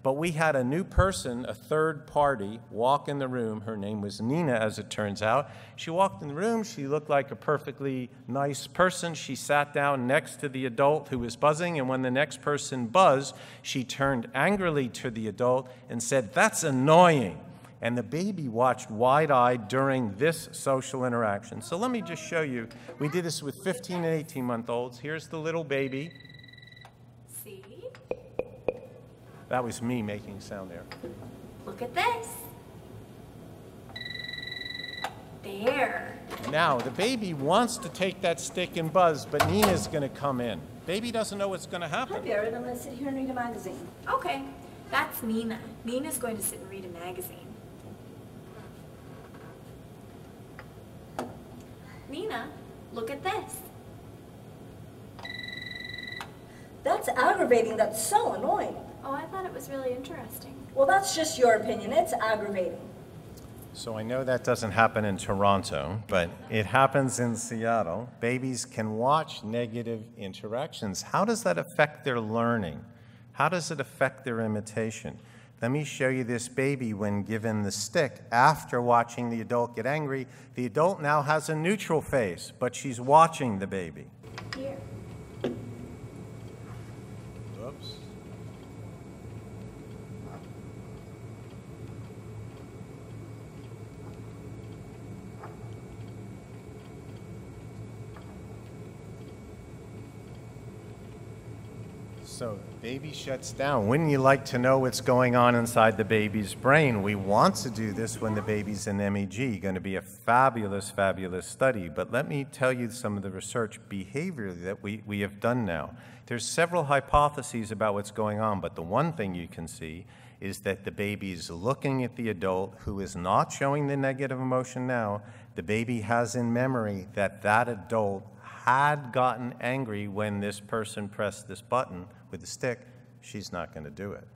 But we had a new person, a third party, walk in the room. Her name was Nina, as it turns out. She walked in the room. She looked like a perfectly nice person. She sat down next to the adult who was buzzing, and when the next person buzzed, she turned angrily to the adult and said, That's annoying and the baby watched wide eyed during this social interaction. So let me just show you. We did this with 15 and 18 month olds. Here's the little baby. That was me making sound there. Look at this. There. Now, the baby wants to take that stick and buzz, but Nina's going to come in. Baby doesn't know what's going to happen. Hi, Barrett. I'm going to sit here and read a magazine. Okay, that's Nina. Nina's going to sit and read a magazine. Nina, look at this. That's aggravating. That's so annoying. Oh, I thought it was really interesting. Well, that's just your opinion. It's aggravating. So I know that doesn't happen in Toronto, but it happens in Seattle. Babies can watch negative interactions. How does that affect their learning? How does it affect their imitation? Let me show you this baby when given the stick. After watching the adult get angry, the adult now has a neutral face, but she's watching the baby. Here. Oops. So the baby shuts down. Wouldn't you like to know what's going on inside the baby's brain? We want to do this when the baby's in MEG. Going to be a fabulous, fabulous study. But let me tell you some of the research behavior that we, we have done now. There's several hypotheses about what's going on, but the one thing you can see is that the baby is looking at the adult who is not showing the negative emotion now. The baby has in memory that that adult had gotten angry when this person pressed this button with the stick, she's not going to do it.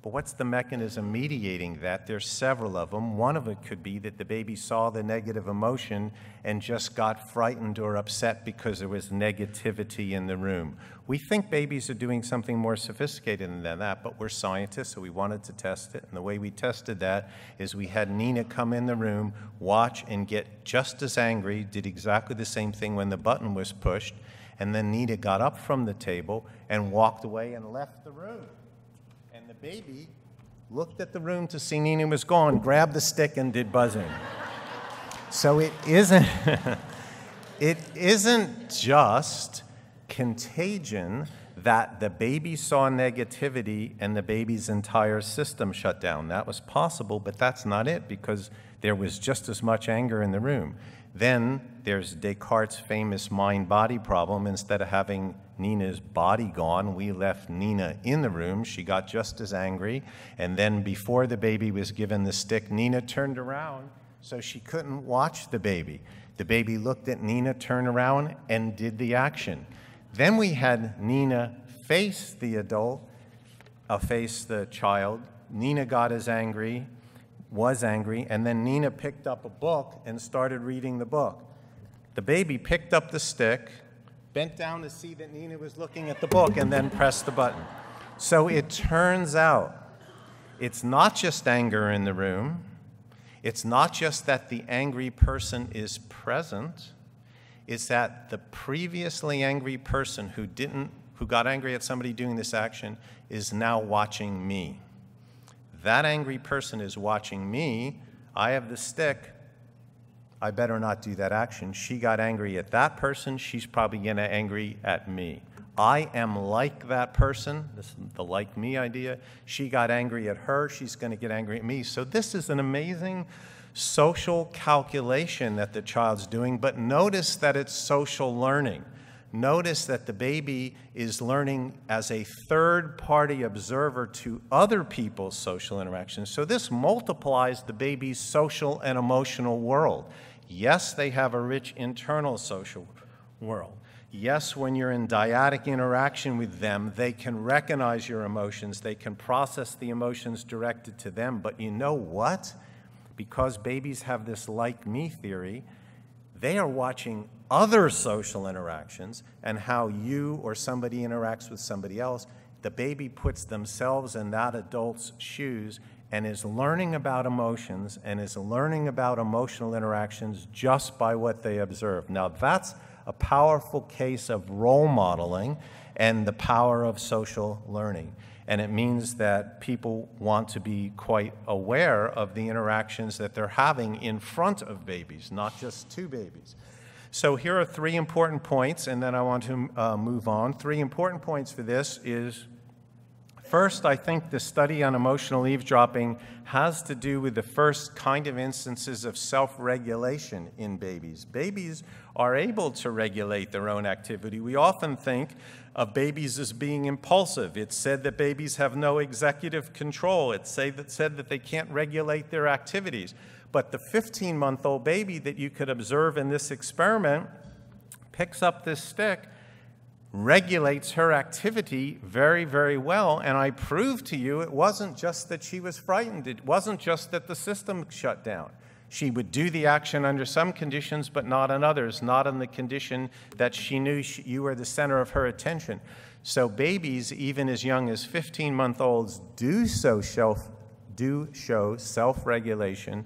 But what's the mechanism mediating that? There's several of them. One of it could be that the baby saw the negative emotion and just got frightened or upset because there was negativity in the room. We think babies are doing something more sophisticated than that, but we're scientists, so we wanted to test it. And the way we tested that is we had Nina come in the room, watch, and get just as angry, did exactly the same thing when the button was pushed, and then Nina got up from the table and walked away and left the room And the baby looked at the room to see Nina was gone, grabbed the stick, and did buzzing. so it isn't, it isn't just contagion that the baby saw negativity and the baby's entire system shut down. That was possible, but that's not it because there was just as much anger in the room. Then there's Descartes' famous mind body problem. Instead of having Nina's body gone, we left Nina in the room. She got just as angry. And then before the baby was given the stick, Nina turned around so she couldn't watch the baby. The baby looked at Nina, turned around, and did the action. Then we had Nina face the adult, uh, face the child. Nina got as angry was angry, and then Nina picked up a book and started reading the book. The baby picked up the stick, bent down to see that Nina was looking at the book, and then pressed the button. So it turns out it's not just anger in the room, it's not just that the angry person is present, it's that the previously angry person who didn't who got angry at somebody doing this action is now watching me. That angry person is watching me. I have the stick. I better not do that action. She got angry at that person. She's probably going to angry at me. I am like that person. This is the like me idea. She got angry at her. She's going to get angry at me. So this is an amazing social calculation that the child's doing, but notice that it's social learning. Notice that the baby is learning as a third party observer to other people's social interactions. So this multiplies the baby's social and emotional world. Yes, they have a rich internal social world. Yes, when you're in dyadic interaction with them, they can recognize your emotions, they can process the emotions directed to them. But you know what? Because babies have this like me theory, they are watching other social interactions and how you or somebody interacts with somebody else. The baby puts themselves in that adult's shoes and is learning about emotions and is learning about emotional interactions just by what they observe. Now, that's a powerful case of role modeling and the power of social learning. And it means that people want to be quite aware of the interactions that they're having in front of babies, not just two babies. So here are three important points, and then I want to uh, move on. Three important points for this is First, I think the study on emotional eavesdropping has to do with the first kind of instances of self regulation in babies. Babies are able to regulate their own activity. We often think of babies as being impulsive. It's said that babies have no executive control, it's said that they can't regulate their activities. But the 15 month old baby that you could observe in this experiment picks up this stick regulates her activity very, very well. And I proved to you it wasn't just that she was frightened, it wasn't just that the system shut down. She would do the action under some conditions, but not in others, not in the condition that she knew she, you were the center of her attention. So, babies, even as young as 15 month olds, do, so self, do show self regulation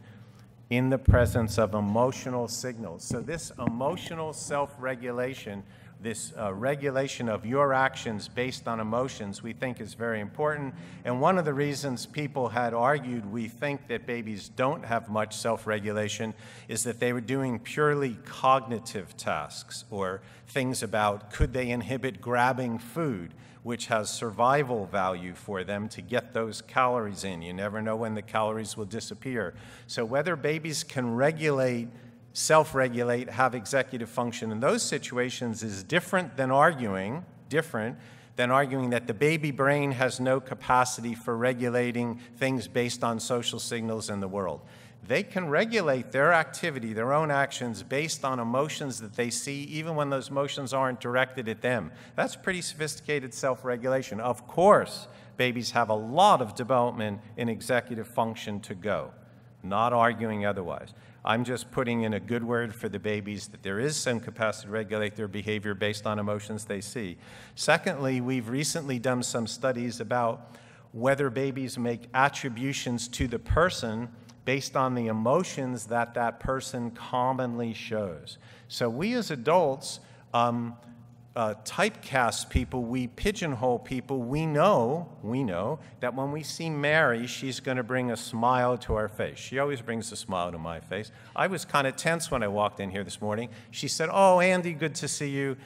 in the presence of emotional signals. So, this emotional self regulation this uh, regulation of your actions based on emotions we think is very important. And one of the reasons people had argued we think that babies don't have much self regulation is that they were doing purely cognitive tasks or things about could they inhibit grabbing food, which has survival value for them to get those calories in. You never know when the calories will disappear. So, whether babies can regulate self regulate, have executive function in those situations is different than arguing, different than arguing that the baby brain has no capacity for regulating things based on social signals in the world. They can regulate their activity, their own actions, based on emotions that they see, even when those emotions aren't directed at them. That's pretty sophisticated self regulation. Of course, babies have a lot of development in executive function to go, not arguing otherwise. I'm just putting in a good word for the babies that there is some capacity to regulate their behavior based on emotions they see. Secondly, we've recently done some studies about whether babies make attributions to the person based on the emotions that that person commonly shows. So we as adults um, uh, typecast people, we pigeonhole people. We know, we know that when we see Mary, she's going to bring a smile to our face. She always brings a smile to my face. I was kind of tense when I walked in here this morning. She said, Oh, Andy, good to see you.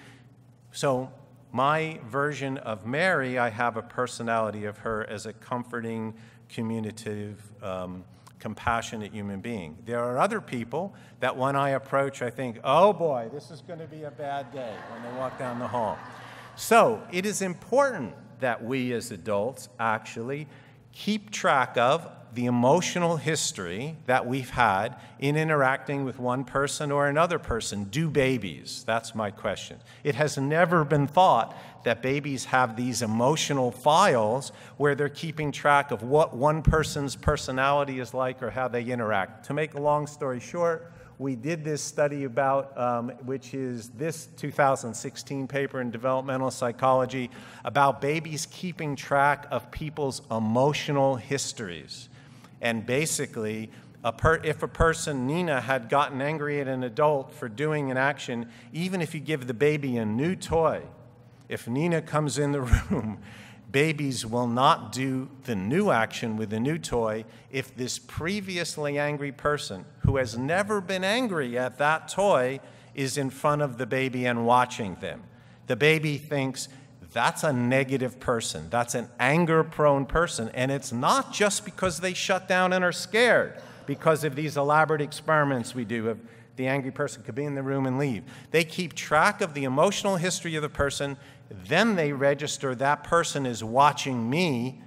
So, my version of Mary, I have a personality of her as a comforting, communicative, um, compassionate human being. There are other people that when I approach, I think, oh boy, this is going to be a bad day when they walk down the hall. So it is important that we as adults actually keep track of the emotional history that we've had in interacting with one person or another person. Do babies? That's my question. It has never been thought that babies have these emotional files where they're keeping track of what one person's personality is like or how they interact. To make a long story short, we did this study about, um, which is this 2016 paper in developmental psychology, about babies keeping track of people's emotional histories. And basically, a per, if a person, Nina, had gotten angry at an adult for doing an action, even if you give the baby a new toy, if Nina comes in the room babies will not do the new action with the new toy if this previously angry person who has never been angry at that toy is in front of the baby and watching them. The baby thinks, that's a negative person. That's an anger prone person. And it's not just because they shut down and are scared because of these elaborate experiments we do of the angry person could be in the room and leave. They keep track of the emotional history of the person then they register that person is watching me,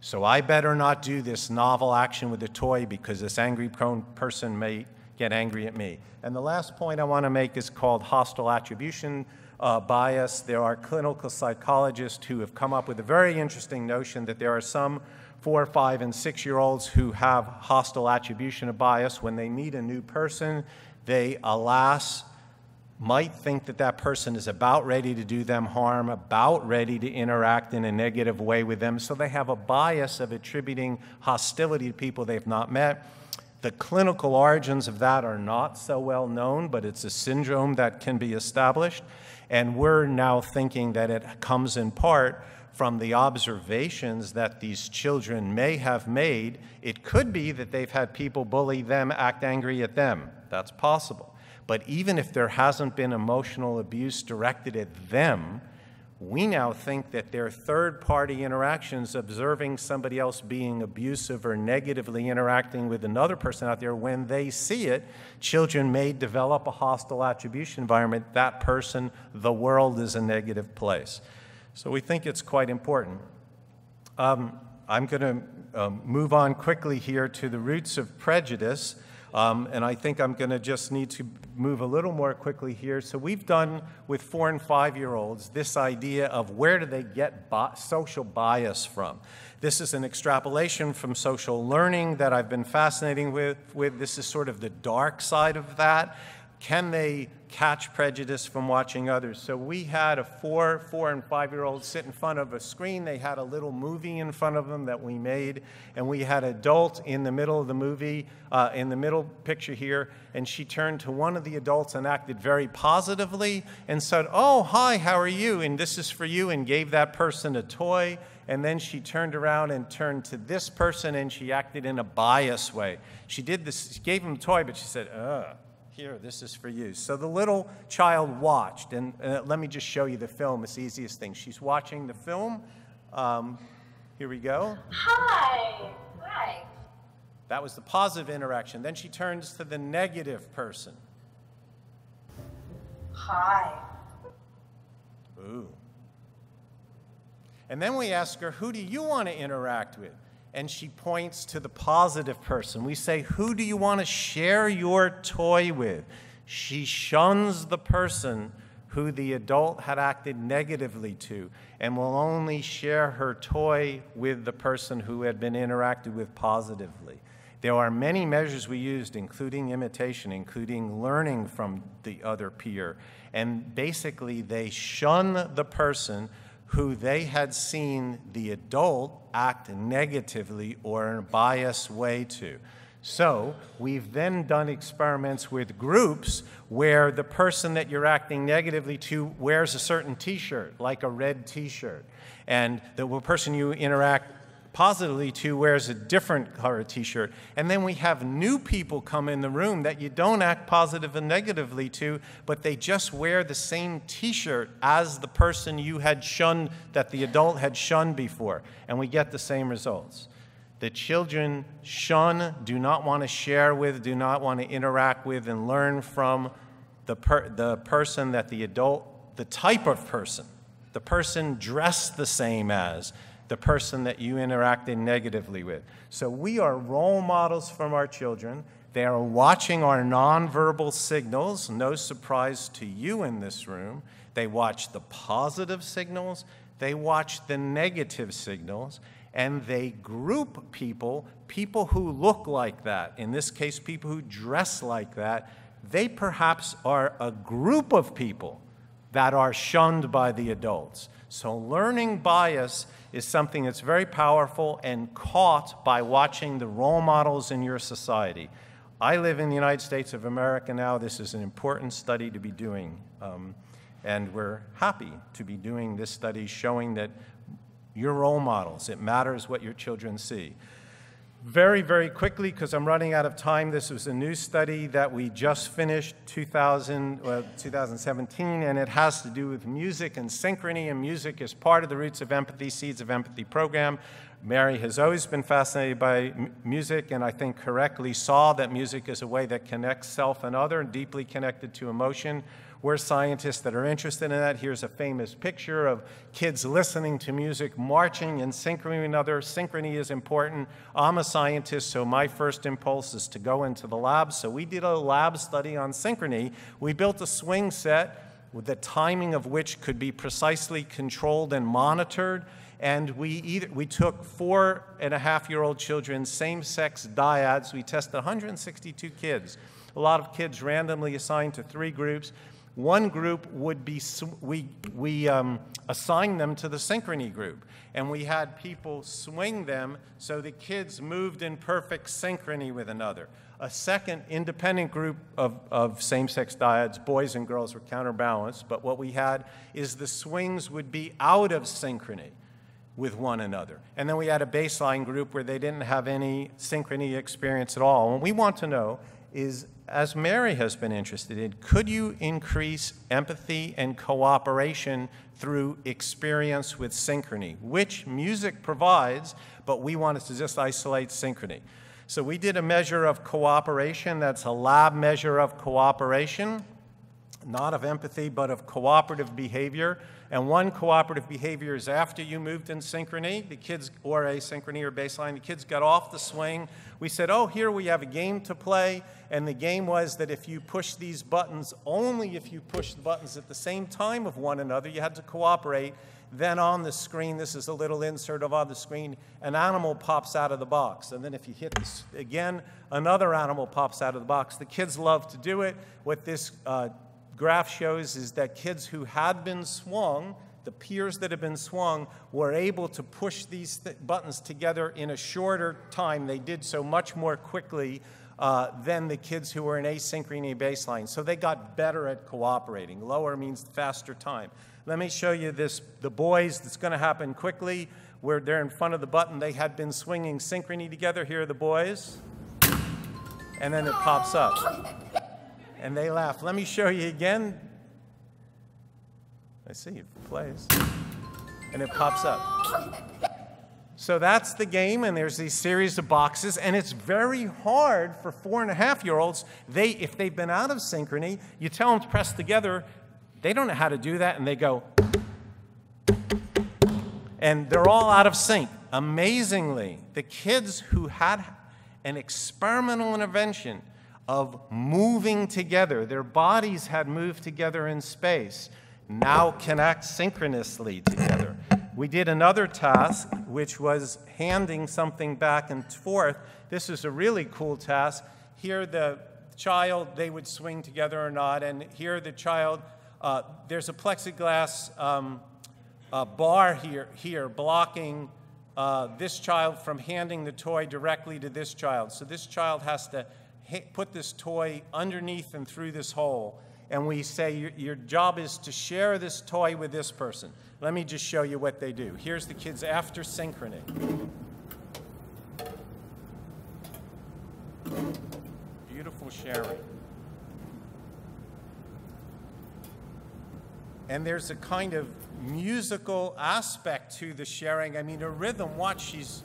so I better not do this novel action with the toy because this angry prone person may get angry at me. And the last point I want to make is called hostile attribution uh, bias. There are clinical psychologists who have come up with a very interesting notion that there are some four, five, and six year olds who have hostile attribution of bias. When they meet a new person, they, alas, might think that that person is about ready to do them harm, about ready to interact in a negative way with them. So they have a bias of attributing hostility to people they've not met. The clinical origins of that are not so well known, but it's a syndrome that can be established. And we're now thinking that it comes in part from the observations that these children may have made. It could be that they've had people bully them, act angry at them. That's possible. But even if there hasn't been emotional abuse directed at them, we now think that their third party interactions, observing somebody else being abusive or negatively interacting with another person out there, when they see it, children may develop a hostile attribution environment. That person, the world is a negative place. So we think it's quite important. Um, I'm going to um, move on quickly here to the roots of prejudice. Um, and I think I'm going to just need to move a little more quickly here. So we've done with four and five-year-olds this idea of where do they get bi social bias from. This is an extrapolation from social learning that I've been fascinating with, with. This is sort of the dark side of that. Can they catch prejudice from watching others. So we had a four, four and five year old sit in front of a screen. They had a little movie in front of them that we made, and we had an adult in the middle of the movie, uh, in the middle picture here, and she turned to one of the adults and acted very positively and said, "Oh, hi, how are you?" And this is for you, and gave that person a toy. And then she turned around and turned to this person, and she acted in a bias way. She did this, she gave him a toy, but she said, "Ugh." Here, this is for you. So the little child watched, and uh, let me just show you the film. It's the easiest thing. She's watching the film. Um, here we go. Hi. Hi. That was the positive interaction. Then she turns to the negative person. Hi. Ooh. And then we ask her, Who do you want to interact with? And she points to the positive person. We say, Who do you want to share your toy with? She shuns the person who the adult had acted negatively to and will only share her toy with the person who had been interacted with positively. There are many measures we used, including imitation, including learning from the other peer. And basically, they shun the person who they had seen the adult act negatively or in a biased way to. So we've then done experiments with groups where the person that you're acting negatively to wears a certain t-shirt, like a red t-shirt. And the person you interact positively to wears a different color t-shirt. And then we have new people come in the room that you don't act positive and negatively to, but they just wear the same t-shirt as the person you had shunned, that the adult had shunned before. And we get the same results. The children shun, do not want to share with, do not want to interact with, and learn from the, per the person that the adult, the type of person, the person dressed the same as, the person that you interacted negatively with. So we are role models from our children. They are watching our nonverbal signals, no surprise to you in this room. They watch the positive signals, they watch the negative signals, and they group people, people who look like that, in this case, people who dress like that, they perhaps are a group of people that are shunned by the adults. So, learning bias is something that's very powerful and caught by watching the role models in your society. I live in the United States of America now. This is an important study to be doing. Um, and we're happy to be doing this study showing that your role models, it matters what your children see. Very, very quickly, because I'm running out of time, this was a new study that we just finished 2000, 2017, and it has to do with music and synchrony, and music is part of the Roots of Empathy, Seeds of Empathy program. Mary has always been fascinated by music, and I think correctly saw that music is a way that connects self and other, and deeply connected to emotion. We're scientists that are interested in that. Here's a famous picture of kids listening to music, marching in synchrony with another. Synchrony is important. I'm a scientist, so my first impulse is to go into the lab. So we did a lab study on synchrony. We built a swing set with the timing of which could be precisely controlled and monitored. And we, either, we took four and a half year old children, same sex dyads. We tested 162 kids, a lot of kids randomly assigned to three groups. One group would be, we, we um, assigned them to the synchrony group, and we had people swing them so the kids moved in perfect synchrony with another. A second independent group of, of same sex dyads, boys and girls, were counterbalanced, but what we had is the swings would be out of synchrony with one another. And then we had a baseline group where they didn't have any synchrony experience at all. And we want to know is, as Mary has been interested in, could you increase empathy and cooperation through experience with synchrony, which music provides, but we wanted to just isolate synchrony. So we did a measure of cooperation, that's a lab measure of cooperation, not of empathy, but of cooperative behavior. And one cooperative behavior is after you moved in synchrony, the kids, or asynchrony or baseline, the kids got off the swing. We said, oh, here we have a game to play. And the game was that if you push these buttons, only if you push the buttons at the same time of one another, you had to cooperate. Then on the screen, this is a little insert of on the screen, an animal pops out of the box. And then if you hit this again, another animal pops out of the box. The kids love to do it. What this uh, graph shows is that kids who had been swung, the peers that had been swung, were able to push these th buttons together in a shorter time. They did so much more quickly uh, than the kids who were in asynchrony baseline. So they got better at cooperating. Lower means faster time. Let me show you this, the boys, that's going to happen quickly, where they're in front of the button. They had been swinging synchrony together. Here are the boys. And then it pops up and they laugh. Let me show you again. I see it plays. And it pops up. So that's the game, and there's these series of boxes, and it's very hard for four and a half year olds. They, if they've been out of synchrony, you tell them to press together, they don't know how to do that, and they go, and they're all out of sync. Amazingly, the kids who had an experimental intervention of moving together. Their bodies had moved together in space, now connect synchronously together. We did another task, which was handing something back and forth. This is a really cool task. Here, the child, they would swing together or not, and here, the child, uh, there's a plexiglass um, uh, bar here, here blocking uh, this child from handing the toy directly to this child. So this child has to put this toy underneath and through this hole. And we say, your, your job is to share this toy with this person. Let me just show you what they do. Here's the kids after synchrony. Beautiful sharing. And there's a kind of musical aspect to the sharing. I mean, a rhythm, watch, she's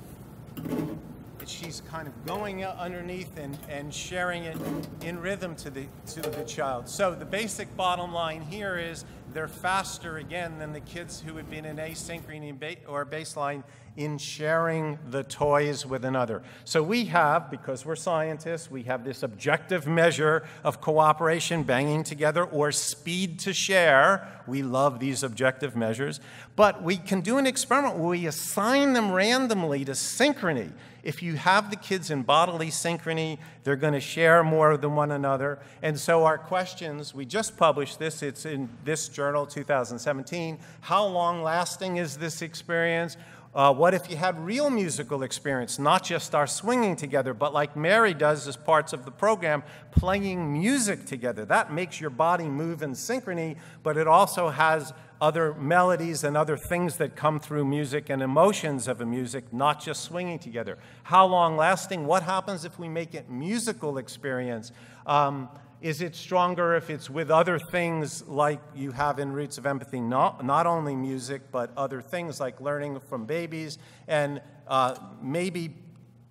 she's kind of going underneath and, and sharing it in rhythm to the, to the child. So the basic bottom line here is they're faster again than the kids who had been in asynchrony or baseline in sharing the toys with another. So we have, because we're scientists, we have this objective measure of cooperation, banging together, or speed to share. We love these objective measures. But we can do an experiment where we assign them randomly to synchrony. If you have the kids in bodily synchrony, they're going to share more than one another. And so our questions, we just published this, it's in this journal, 2017. How long lasting is this experience? Uh, what if you had real musical experience, not just our swinging together, but like Mary does as parts of the program, playing music together? That makes your body move in synchrony, but it also has other melodies and other things that come through music and emotions of a music, not just swinging together. How long lasting? What happens if we make it musical experience? Um, is it stronger if it's with other things like you have in Roots of Empathy, not, not only music, but other things like learning from babies and uh, maybe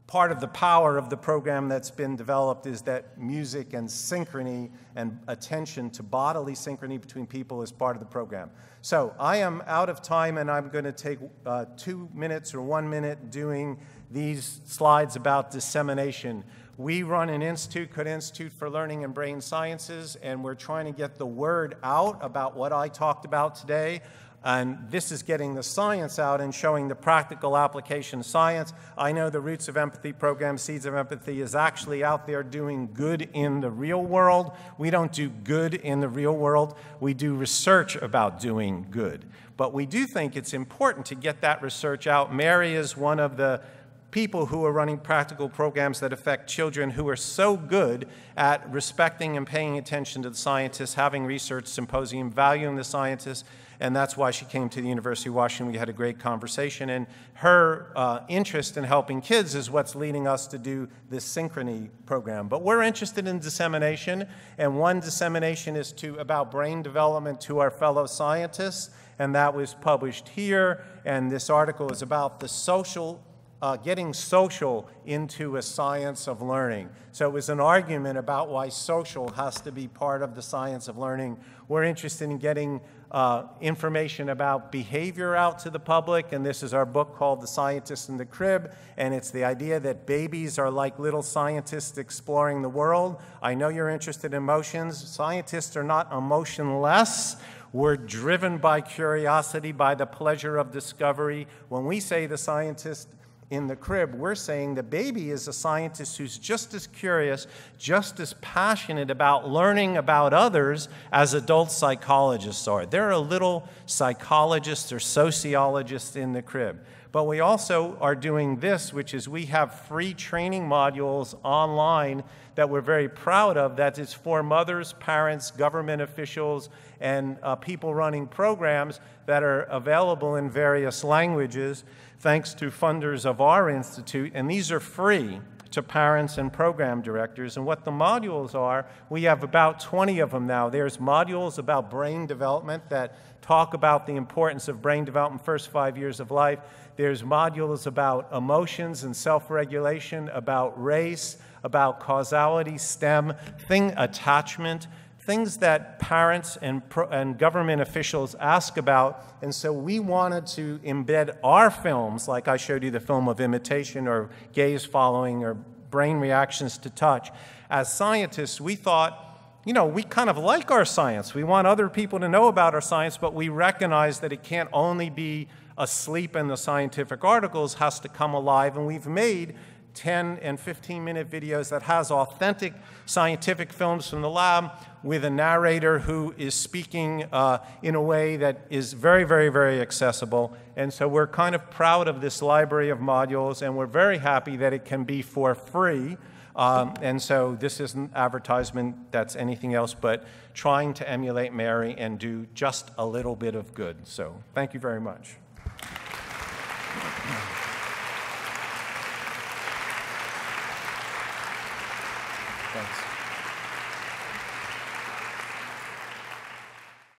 part of the power of the program that's been developed is that music and synchrony and attention to bodily synchrony between people is part of the program. So I am out of time and I'm going to take uh, two minutes or one minute doing these slides about dissemination. We run an institute called Institute for Learning and Brain Sciences, and we're trying to get the word out about what I talked about today. And this is getting the science out and showing the practical application of science. I know the Roots of Empathy program, Seeds of Empathy, is actually out there doing good in the real world. We don't do good in the real world, we do research about doing good. But we do think it's important to get that research out. Mary is one of the people who are running practical programs that affect children who are so good at respecting and paying attention to the scientists, having research symposium, valuing the scientists, and that's why she came to the University of Washington. We had a great conversation, and her uh, interest in helping kids is what's leading us to do this synchrony program. But we're interested in dissemination, and one dissemination is to about brain development to our fellow scientists, and that was published here. And this article is about the social uh, getting social into a science of learning. So it was an argument about why social has to be part of the science of learning. We're interested in getting uh, information about behavior out to the public, and this is our book called The Scientist in the Crib, and it's the idea that babies are like little scientists exploring the world. I know you're interested in emotions. Scientists are not emotionless. We're driven by curiosity, by the pleasure of discovery. When we say the scientist in the crib, we're saying the baby is a scientist who's just as curious, just as passionate about learning about others as adult psychologists are. There are a little psychologists or sociologists in the crib. But we also are doing this, which is we have free training modules online that we're very proud of that is for mothers, parents, government officials, and uh, people running programs that are available in various languages thanks to funders of our institute, and these are free to parents and program directors. And what the modules are, we have about 20 of them now. There's modules about brain development that talk about the importance of brain development first five years of life. There's modules about emotions and self-regulation, about race, about causality, STEM, thing attachment, things that parents and, and government officials ask about. And so we wanted to embed our films, like I showed you the film of imitation or gaze following or brain reactions to touch. As scientists, we thought, you know, we kind of like our science. We want other people to know about our science, but we recognize that it can't only be asleep in the scientific articles, has to come alive. And we've made 10 and 15 minute videos that has authentic scientific films from the lab with a narrator who is speaking uh, in a way that is very, very, very accessible. And so we're kind of proud of this library of modules, and we're very happy that it can be for free. Um, and so this isn't advertisement that's anything else but trying to emulate Mary and do just a little bit of good. So thank you very much. Thanks.